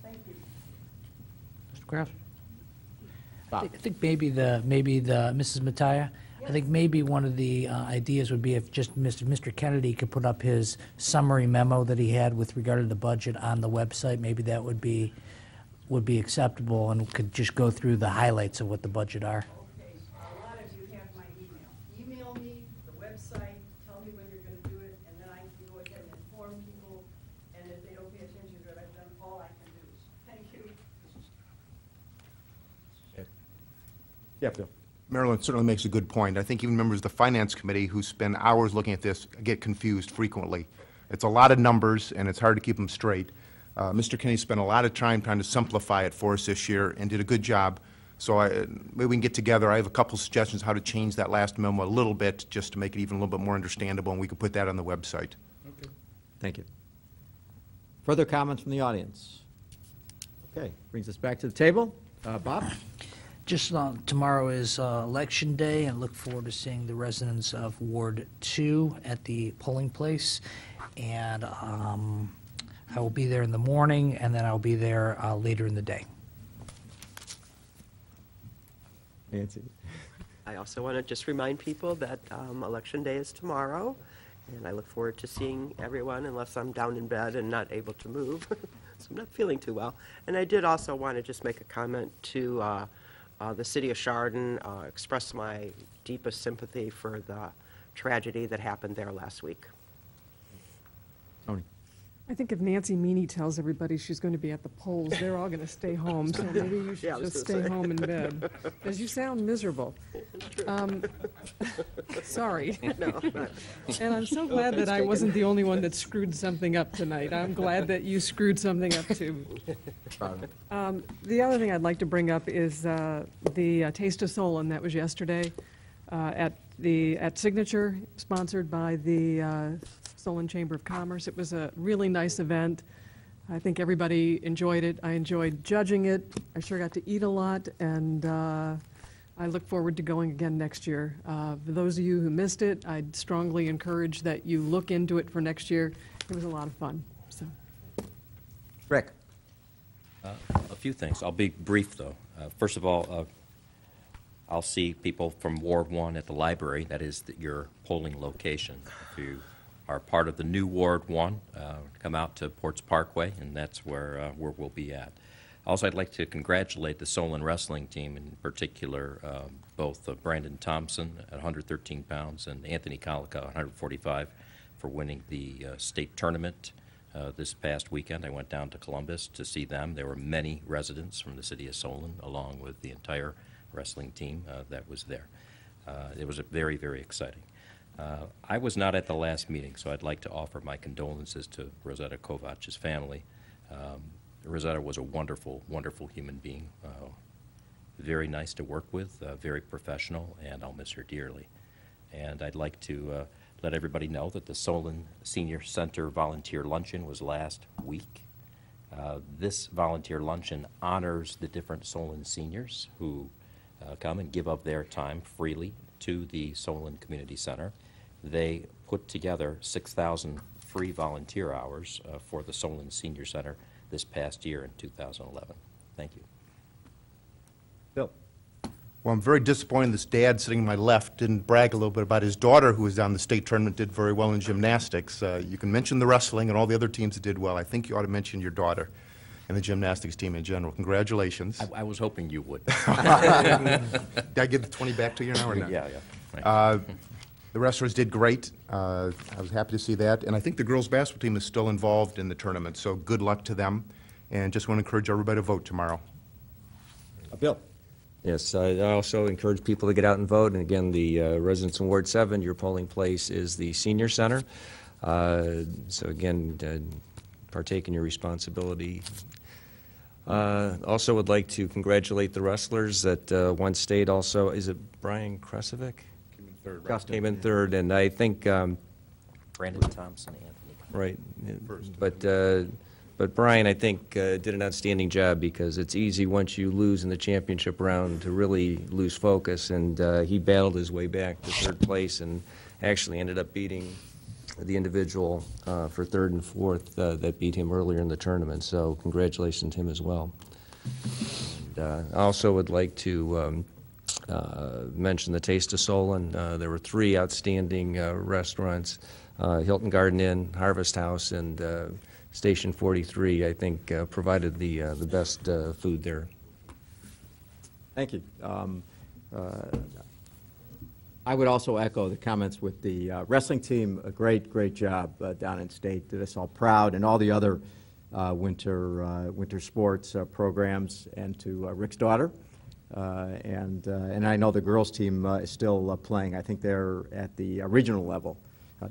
Thank you. Mr. Kraft? I Bob? think- I think maybe the, maybe the, Mrs. Mattia, I think maybe one of the uh, ideas would be if just Mr. Mr. Kennedy could put up his summary memo that he had with regard to the budget on the website, maybe that would be, would be acceptable and could just go through the highlights of what the budget are. Okay, a lot of you have my email. Email me, the website, tell me when you're going to do it, and then I can go ahead and inform people, and if they don't pay attention to it, I've done all I can do. Thank you. Yeah, Bill. Marilyn certainly makes a good point. I think even members of the Finance Committee who spend hours looking at this get confused frequently. It's a lot of numbers, and it's hard to keep them straight. Uh, Mr. Kenny spent a lot of time trying to simplify it for us this year and did a good job. So I- maybe we can get together. I have a couple suggestions how to change that last memo a little bit, just to make it even a little bit more understandable, and we can put that on the website. Okay. Thank you. Further comments from the audience? Okay, brings us back to the table. Uh, Bob? Just uh, tomorrow is uh, Election Day, and look forward to seeing the residents of Ward 2 at the polling place. And um, I will be there in the morning, and then I'll be there uh, later in the day. Nancy? I also want to just remind people that um, Election Day is tomorrow, and I look forward to seeing everyone unless I'm down in bed and not able to move, so I'm not feeling too well. And I did also want to just make a comment to uh, uh, the city of Chardon, uh, my deepest sympathy for the tragedy that happened there last week. Tony? I think if Nancy Meany tells everybody she's going to be at the polls, they're all going to stay home, so maybe you Yeah, should I was just gonna stay say. home in bed. Because you sound miserable. Um, Sorry. No, not- And I'm so glad that I wasn't the only one that screwed something up tonight. I'm glad that you screwed something up too. Um, The other thing I'd like to bring up is uh, the uh, Taste of Solon, that was yesterday, uh, at the, at Signature, sponsored by the uh, Solon Chamber of Commerce. It was a really nice event. I think everybody enjoyed it. I enjoyed judging it. I sure got to eat a lot, and uh, I look forward to going again next year. Uh, For those of you who missed it, I'd strongly encourage that you look into it for next year. It was a lot of fun, so. Rick? A few things. I'll be brief, though. Uh, First of all, uh, I'll see people from Ward 1 at the library. That is the- your polling location. If you are part of the new Ward 1, uh, come out to Portz Parkway, and that's where, uh, where we'll be at. Also, I'd like to congratulate the Solon Wrestling Team, in particular, um, both uh, Brandon Thompson at 113 pounds and Anthony Colica, 145, for winning the uh, state tournament uh, this past weekend. I went down to Columbus to see them. There were many residents from the city of Solon, along with the entire wrestling team uh, that was there. Uh, It was a very, very exciting. Uh, I was not at the last meeting, so I'd like to offer my condolences to Rosetta Kovach's family. Um, Rosetta was a wonderful, wonderful human being, very nice to work with, very professional, and I'll miss her dearly. And I'd like to let everybody know that the Solon Senior Center Volunteer Luncheon was last week. Uh, This volunteer luncheon honors the different Solon seniors who uh, come and give up their time freely to the Solon Community Center. They put together 6,000 free volunteer hours uh, for the Solon Senior Center this past year in 2011. Thank you. Bill? Well, I'm very disappointed this dad sitting to my left didn't brag a little bit about his daughter, who was down the state tournament, did very well in gymnastics. Uh, You can mention the wrestling and all the other teams that did well. I think you ought to mention your daughter and the gymnastics team in general. Congratulations. I, I was hoping you would. Did I give the 20 back to you now or not? Yeah, yeah. Thank. Uh, The wrestlers did great. Uh, I was happy to see that. And I think the girls' basketball team is still involved in the tournament, so good luck to them. And just want to encourage everybody to vote tomorrow. Uh, Bill? Yes, I I also encourage people to get out and vote, and again, the uh, residents in Ward 7, your polling place is the senior center. Uh, So again, uh, partake in your responsibility. Uh, Also would like to congratulate the wrestlers that uh, won state also, is it Brian Kresovic? Custom, Came in third, and I think um, Brandon Thompson, Anthony. Right. But, uh, but Brian, I think, uh, did an outstanding job because it's easy, once you lose in the championship round, to really lose focus. And uh, he battled his way back to third place and actually ended up beating the individual uh, for third and fourth uh, that beat him earlier in the tournament. So congratulations to him as well. And, uh, I also would like to um, uh, mention the Taste of Solon. Uh, There were three outstanding uh, restaurants, Hilton Garden Inn, Harvest House, and Station 43, I think, provided the, the best food there. Thank you. Um, I would also echo the comments with the uh, wrestling team, a great, great job uh, down in state, did us all proud, and all the other uh, winter, uh, winter sports uh, programs, and to Rick's daughter. And, and I know the girls' team is still playing. I think they're at the regional level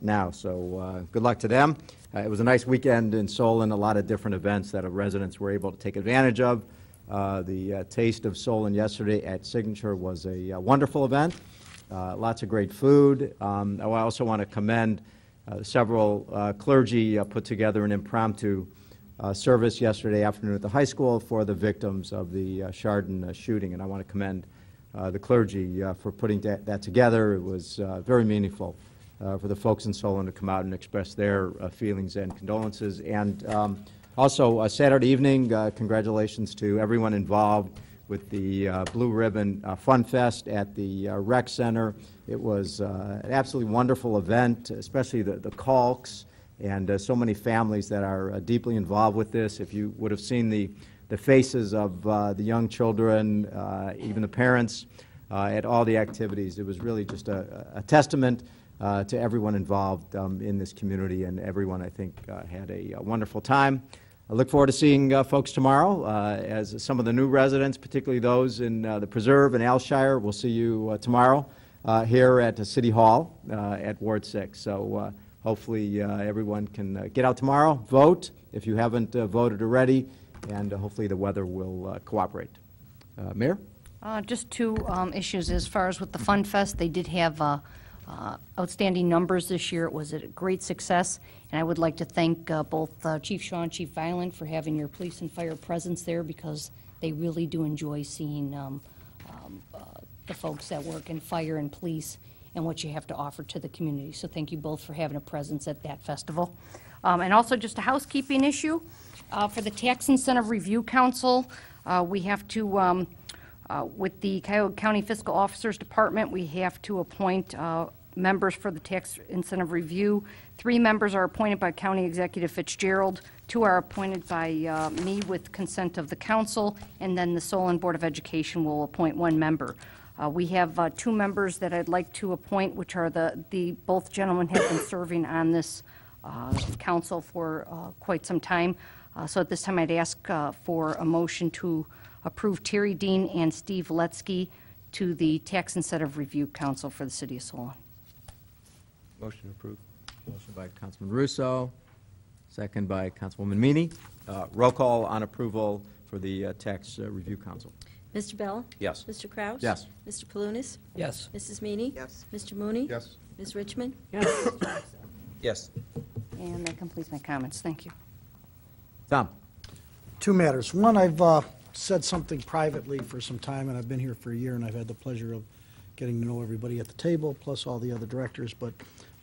now, so good luck to them. It was a nice weekend in Solon, a lot of different events that residents were able to take advantage of. Uh, The uh, Taste of Solon yesterday at Signature was a uh, wonderful event, lots of great food. Um, I also want to commend uh, several uh, clergy uh, put together an impromptu uh, service yesterday afternoon at the high school for the victims of the uh, Chardon uh, shooting, and I want to commend uh, the clergy uh, for putting that that together. It was uh, very meaningful uh, for the folks in Solon to come out and express their uh, feelings and condolences. And um, also, uh, Saturday evening, uh, congratulations to everyone involved with the uh, Blue Ribbon uh, Fun Fest at the uh, Rec Center. It was uh, an absolutely wonderful event, especially the the Calks and uh, so many families that are uh, deeply involved with this. If you would have seen the the faces of the young children, even the parents, at all the activities, it was really just a a testament to everyone involved um, in this community, and everyone, I think, had a uh, wonderful time. I look forward to seeing uh, folks tomorrow, uh, as some of the new residents, particularly those in uh, the Preserve and Alshire, will see you uh, tomorrow uh, here at uh, City Hall uh, at Ward 6. So hopefully, everyone can get out tomorrow, vote if you haven't voted already, and hopefully the weather will cooperate. Mayor? Just two um, issues as far as with the Fun Fest. They did have outstanding numbers this year. It was a great success, and I would like to thank uh, both uh, Chief Shaw and Chief Viland for having your police and fire presence there because they really do enjoy seeing um, um, uh, the folks that work in fire and police and what you have to offer to the community. So thank you both for having a presence at that festival. Um, And also just a housekeeping issue. Uh, For the Tax Incentive Review Council, uh, we have to, um, uh, with the Cuyahoga County Fiscal Officers Department, we have to appoint members for the Tax Incentive Review. Three members are appointed by County Executive Fitzgerald, two are appointed by uh, me with consent of the council, and then the Solon Board of Education will appoint one member. Uh, We have uh, two members that I'd like to appoint, which are the, the, both gentlemen have been serving on this uh, council for uh, quite some time. Uh, So at this time, I'd ask for a motion to approve Terry Dean and Steve Letsky to the Tax Incentive Review Council for the City of Solon. Motion approved. Motion by Councilman Russo, second by Councilwoman Meany. Uh, Roll call on approval for the uh, Tax uh, Review Council. Mr. Bell? Yes. Mr. Kraus? Yes. Mr. Pelunis? Yes. Mrs. Meany? Yes. Mr. Mooney? Yes. Ms. Richmond? Yes. And that completes my comments. Thank you. Tom? Two matters. One, I've uh, said something privately for some time, and I've been here for a year, and I've had the pleasure of getting to know everybody at the table, plus all the other directors, but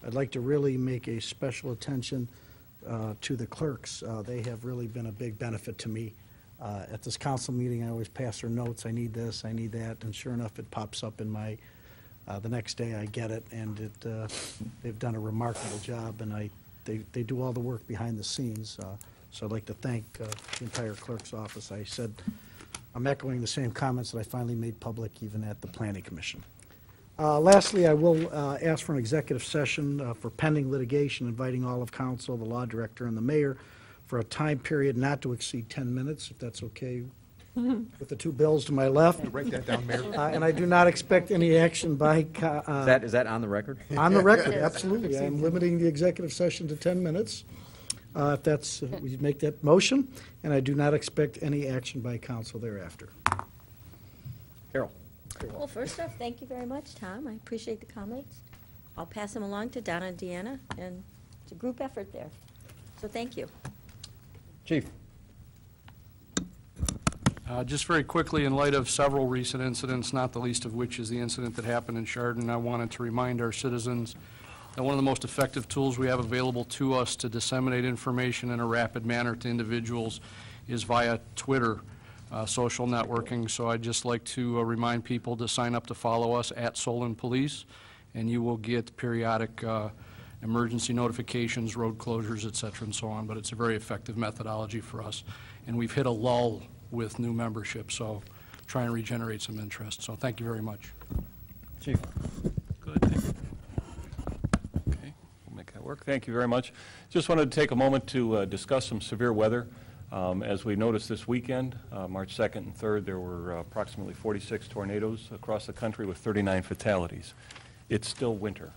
I'd like to really make a special attention uh, to the clerks. Uh, They have really been a big benefit to me uh, at this council meeting, I always pass her notes, I need this, I need that, and sure enough, it pops up in my, uh, the next day I get it, and it, uh, they've done a remarkable job, and I, they, they do all the work behind the scenes. uh, So I'd like to thank the entire clerk's office. I said, I'm echoing the same comments that I finally made public even at the planning commission. Uh, Lastly, I will uh, ask for an executive session uh, for pending litigation, inviting all of council, the law director, and the mayor for a time period not to exceed 10 minutes, if that's okay with the two bills to my left. Write that down, Mayor. Uh, And I do not expect any action by, uh, Is that, is that on the record? on the record, absolutely. I'm limiting the executive session to 10 minutes. Uh, If that's, uh, we make that motion, and I do not expect any action by council thereafter. Carol? Well, first off, thank you very much, Tom. I appreciate the comments. I'll pass them along to Donna and Deanna, and it's a group effort there. So thank you. Chief? Uh, Just very quickly, in light of several recent incidents, not the least of which is the incident that happened in Chardon, I wanted to remind our citizens that one of the most effective tools we have available to us to disseminate information in a rapid manner to individuals is via Twitter, uh, social networking. So I'd just like to uh, remind people to sign up to follow us at Solon Police, and you will get periodic uh, emergency notifications, road closures, et cetera, and so on. But it's a very effective methodology for us. And we've hit a lull with new membership, so try and regenerate some interest. So thank you very much. Chief? Good, thank you. Okay, we'll make that work. Thank you very much. Just wanted to take a moment to uh, discuss some severe weather. Um, As we noticed this weekend, uh, March 2nd and 3rd, there were uh, approximately 46 tornadoes across the country with 39 fatalities. It's still winter,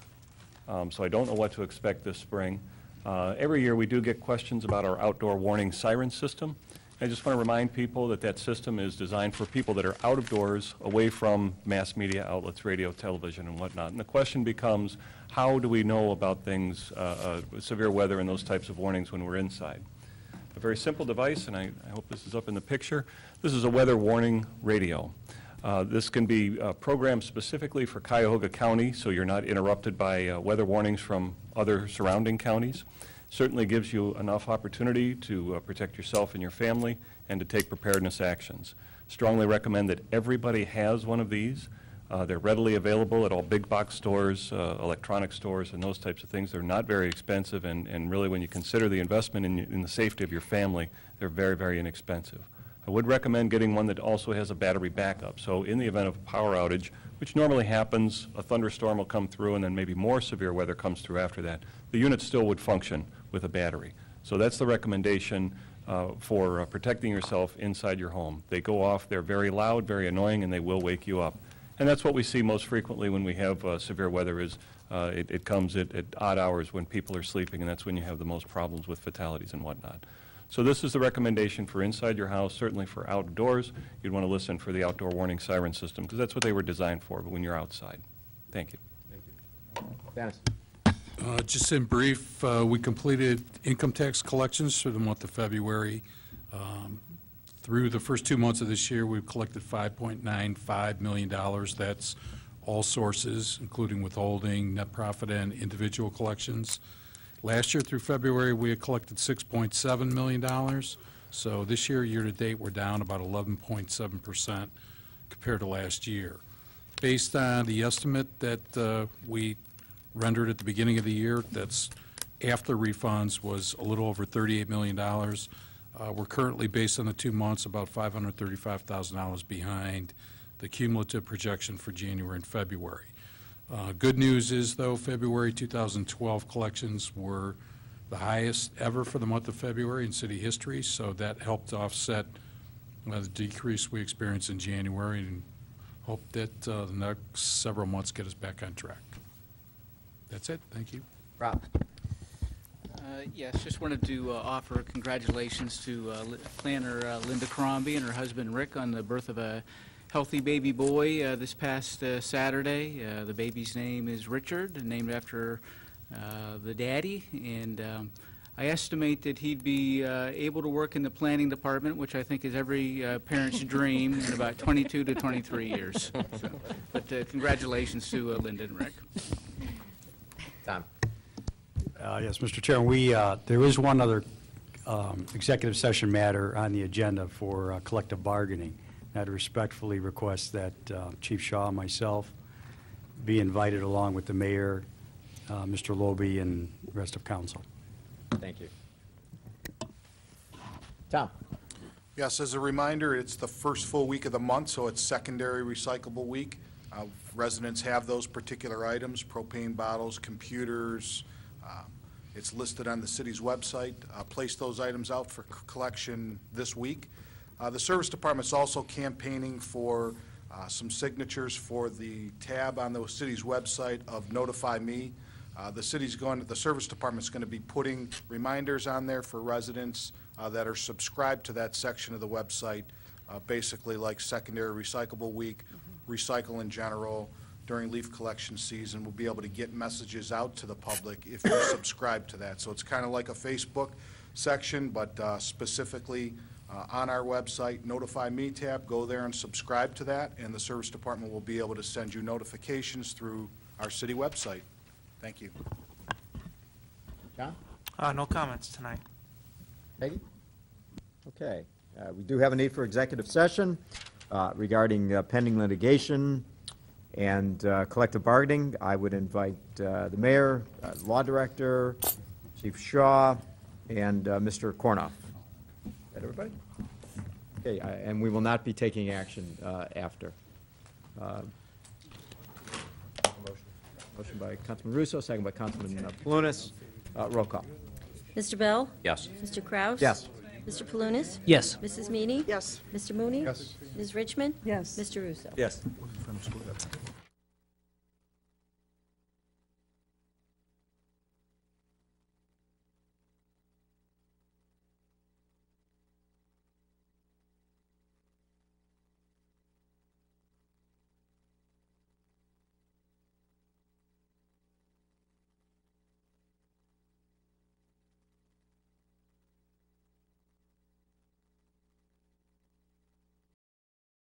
Um, so I don't know what to expect this spring. Uh, Every year, we do get questions about our outdoor warning siren system. I just want to remind people that that system is designed for people that are out of doors, away from mass media outlets, radio, television, and whatnot. And the question becomes, how do we know about things, uh, uh, severe weather and those types of warnings when we're inside? A very simple device, and I I hope this is up in the picture. This is a weather warning radio. Uh, This can be uh, programmed specifically for Cuyahoga County, so you're not interrupted by uh, weather warnings from other surrounding counties. Certainly gives you enough opportunity to uh, protect yourself and your family and to take preparedness actions. Strongly recommend that everybody has one of these. Uh, They're readily available at all big box stores, uh, electronic stores, and those types of things. They're not very expensive, and and really, when you consider the investment in in the safety of your family, they're very, very inexpensive. I would recommend getting one that also has a battery backup. So in the event of a power outage, which normally happens, a thunderstorm will come through, and then maybe more severe weather comes through after that, the unit still would function with a battery. So that's the recommendation uh, for uh, protecting yourself inside your home. They go off, they're very loud, very annoying, and they will wake you up. And that's what we see most frequently when we have uh, severe weather is uh, it it comes at at odd hours when people are sleeping, and that's when you have the most problems with fatalities and whatnot. So this is the recommendation for inside your house, certainly for outdoors. You'd want to listen for the outdoor warning siren system, because that's what they were designed for, but when you're outside. Thank you. Thank you. Dennis? Uh, Just in brief, uh, we completed income tax collections for the month of February. Um, Through the first two months of this year, we've collected $5.95 million. That's all sources, including withholding, net profit, and individual collections. Last year through February, we had collected $6.7 million. So this year, year-to-date, we're down about 11.7% compared to last year. Based on the estimate that uh, we rendered at the beginning of the year, that's after refunds, was a little over $38 million. Uh, We're currently, based on the two months, about $535,000 behind the cumulative projection for January and February. Uh, Good news is, though, February 2012 collections were the highest ever for the month of February in city history, so that helped offset uh, the decrease we experienced in January, and hope that uh, the next several months get us back on track. That's it, thank you. Rob? Uh, Yes, just wanted to uh, offer congratulations to uh, Li- planner uh, Linda Crombie and her husband Rick on the birth of a healthy baby boy uh, this past uh, Saturday. Uh, The baby's name is Richard, named after uh, the daddy, and um, I estimate that he'd be uh, able to work in the planning department, which I think is every uh, parent's dream, in about 22 to 23 years. So, But uh, congratulations to uh, Linda and Rick. Tom? Uh, Yes, Mr. Chairman, we, uh, there is one other um, executive session matter on the agenda for uh, collective bargaining. I'd respectfully request that uh, Chief Shaw and myself be invited along with the mayor, uh, Mr. Loby, and the rest of council. Thank you. Tom? Yes, as a reminder, it's the first full week of the month, so it's secondary recyclable week. Uh, Residents have those particular items, propane bottles, computers. Uh, It's listed on the city's website. Uh, Place those items out for c- collection this week. Uh, The Service Department's also campaigning for uh, some signatures for the tab on the city's website of Notify Me. Uh, The city's going, the Service Department's going to be putting reminders on there for residents uh, that are subscribed to that section of the website, uh, basically like Secondary Recyclable Week, Recycle in general, during leaf collection season, we'll be able to get messages out to the public if you subscribe to that. So it's kind of like a Facebook section, but uh, specifically uh, on our website, Notify Me tab, go there and subscribe to that, and the Service Department will be able to send you notifications through our city website. Thank you. John? Uh, no comments tonight. Peggy? Okay. Uh, We do have a need for executive session uh, regarding uh, pending litigation and uh, collective bargaining. I would invite uh, the mayor, uh, law director, Chief Shaw, and uh, Mr. Kornoff. Is that everybody? Okay, I- and we will not be taking action uh, after. Uh, Motion by Councilman Russo, second by Councilman uh, Pelunis. Uh, Roll call. Mr. Bell? Yes. Mr. Kraus? Yes. Mr. Pelunis? Yes. Mrs. Meany? Yes. Mr. Mooney? Yes. Ms. Richmond? Yes. Mr. Russo? Yes.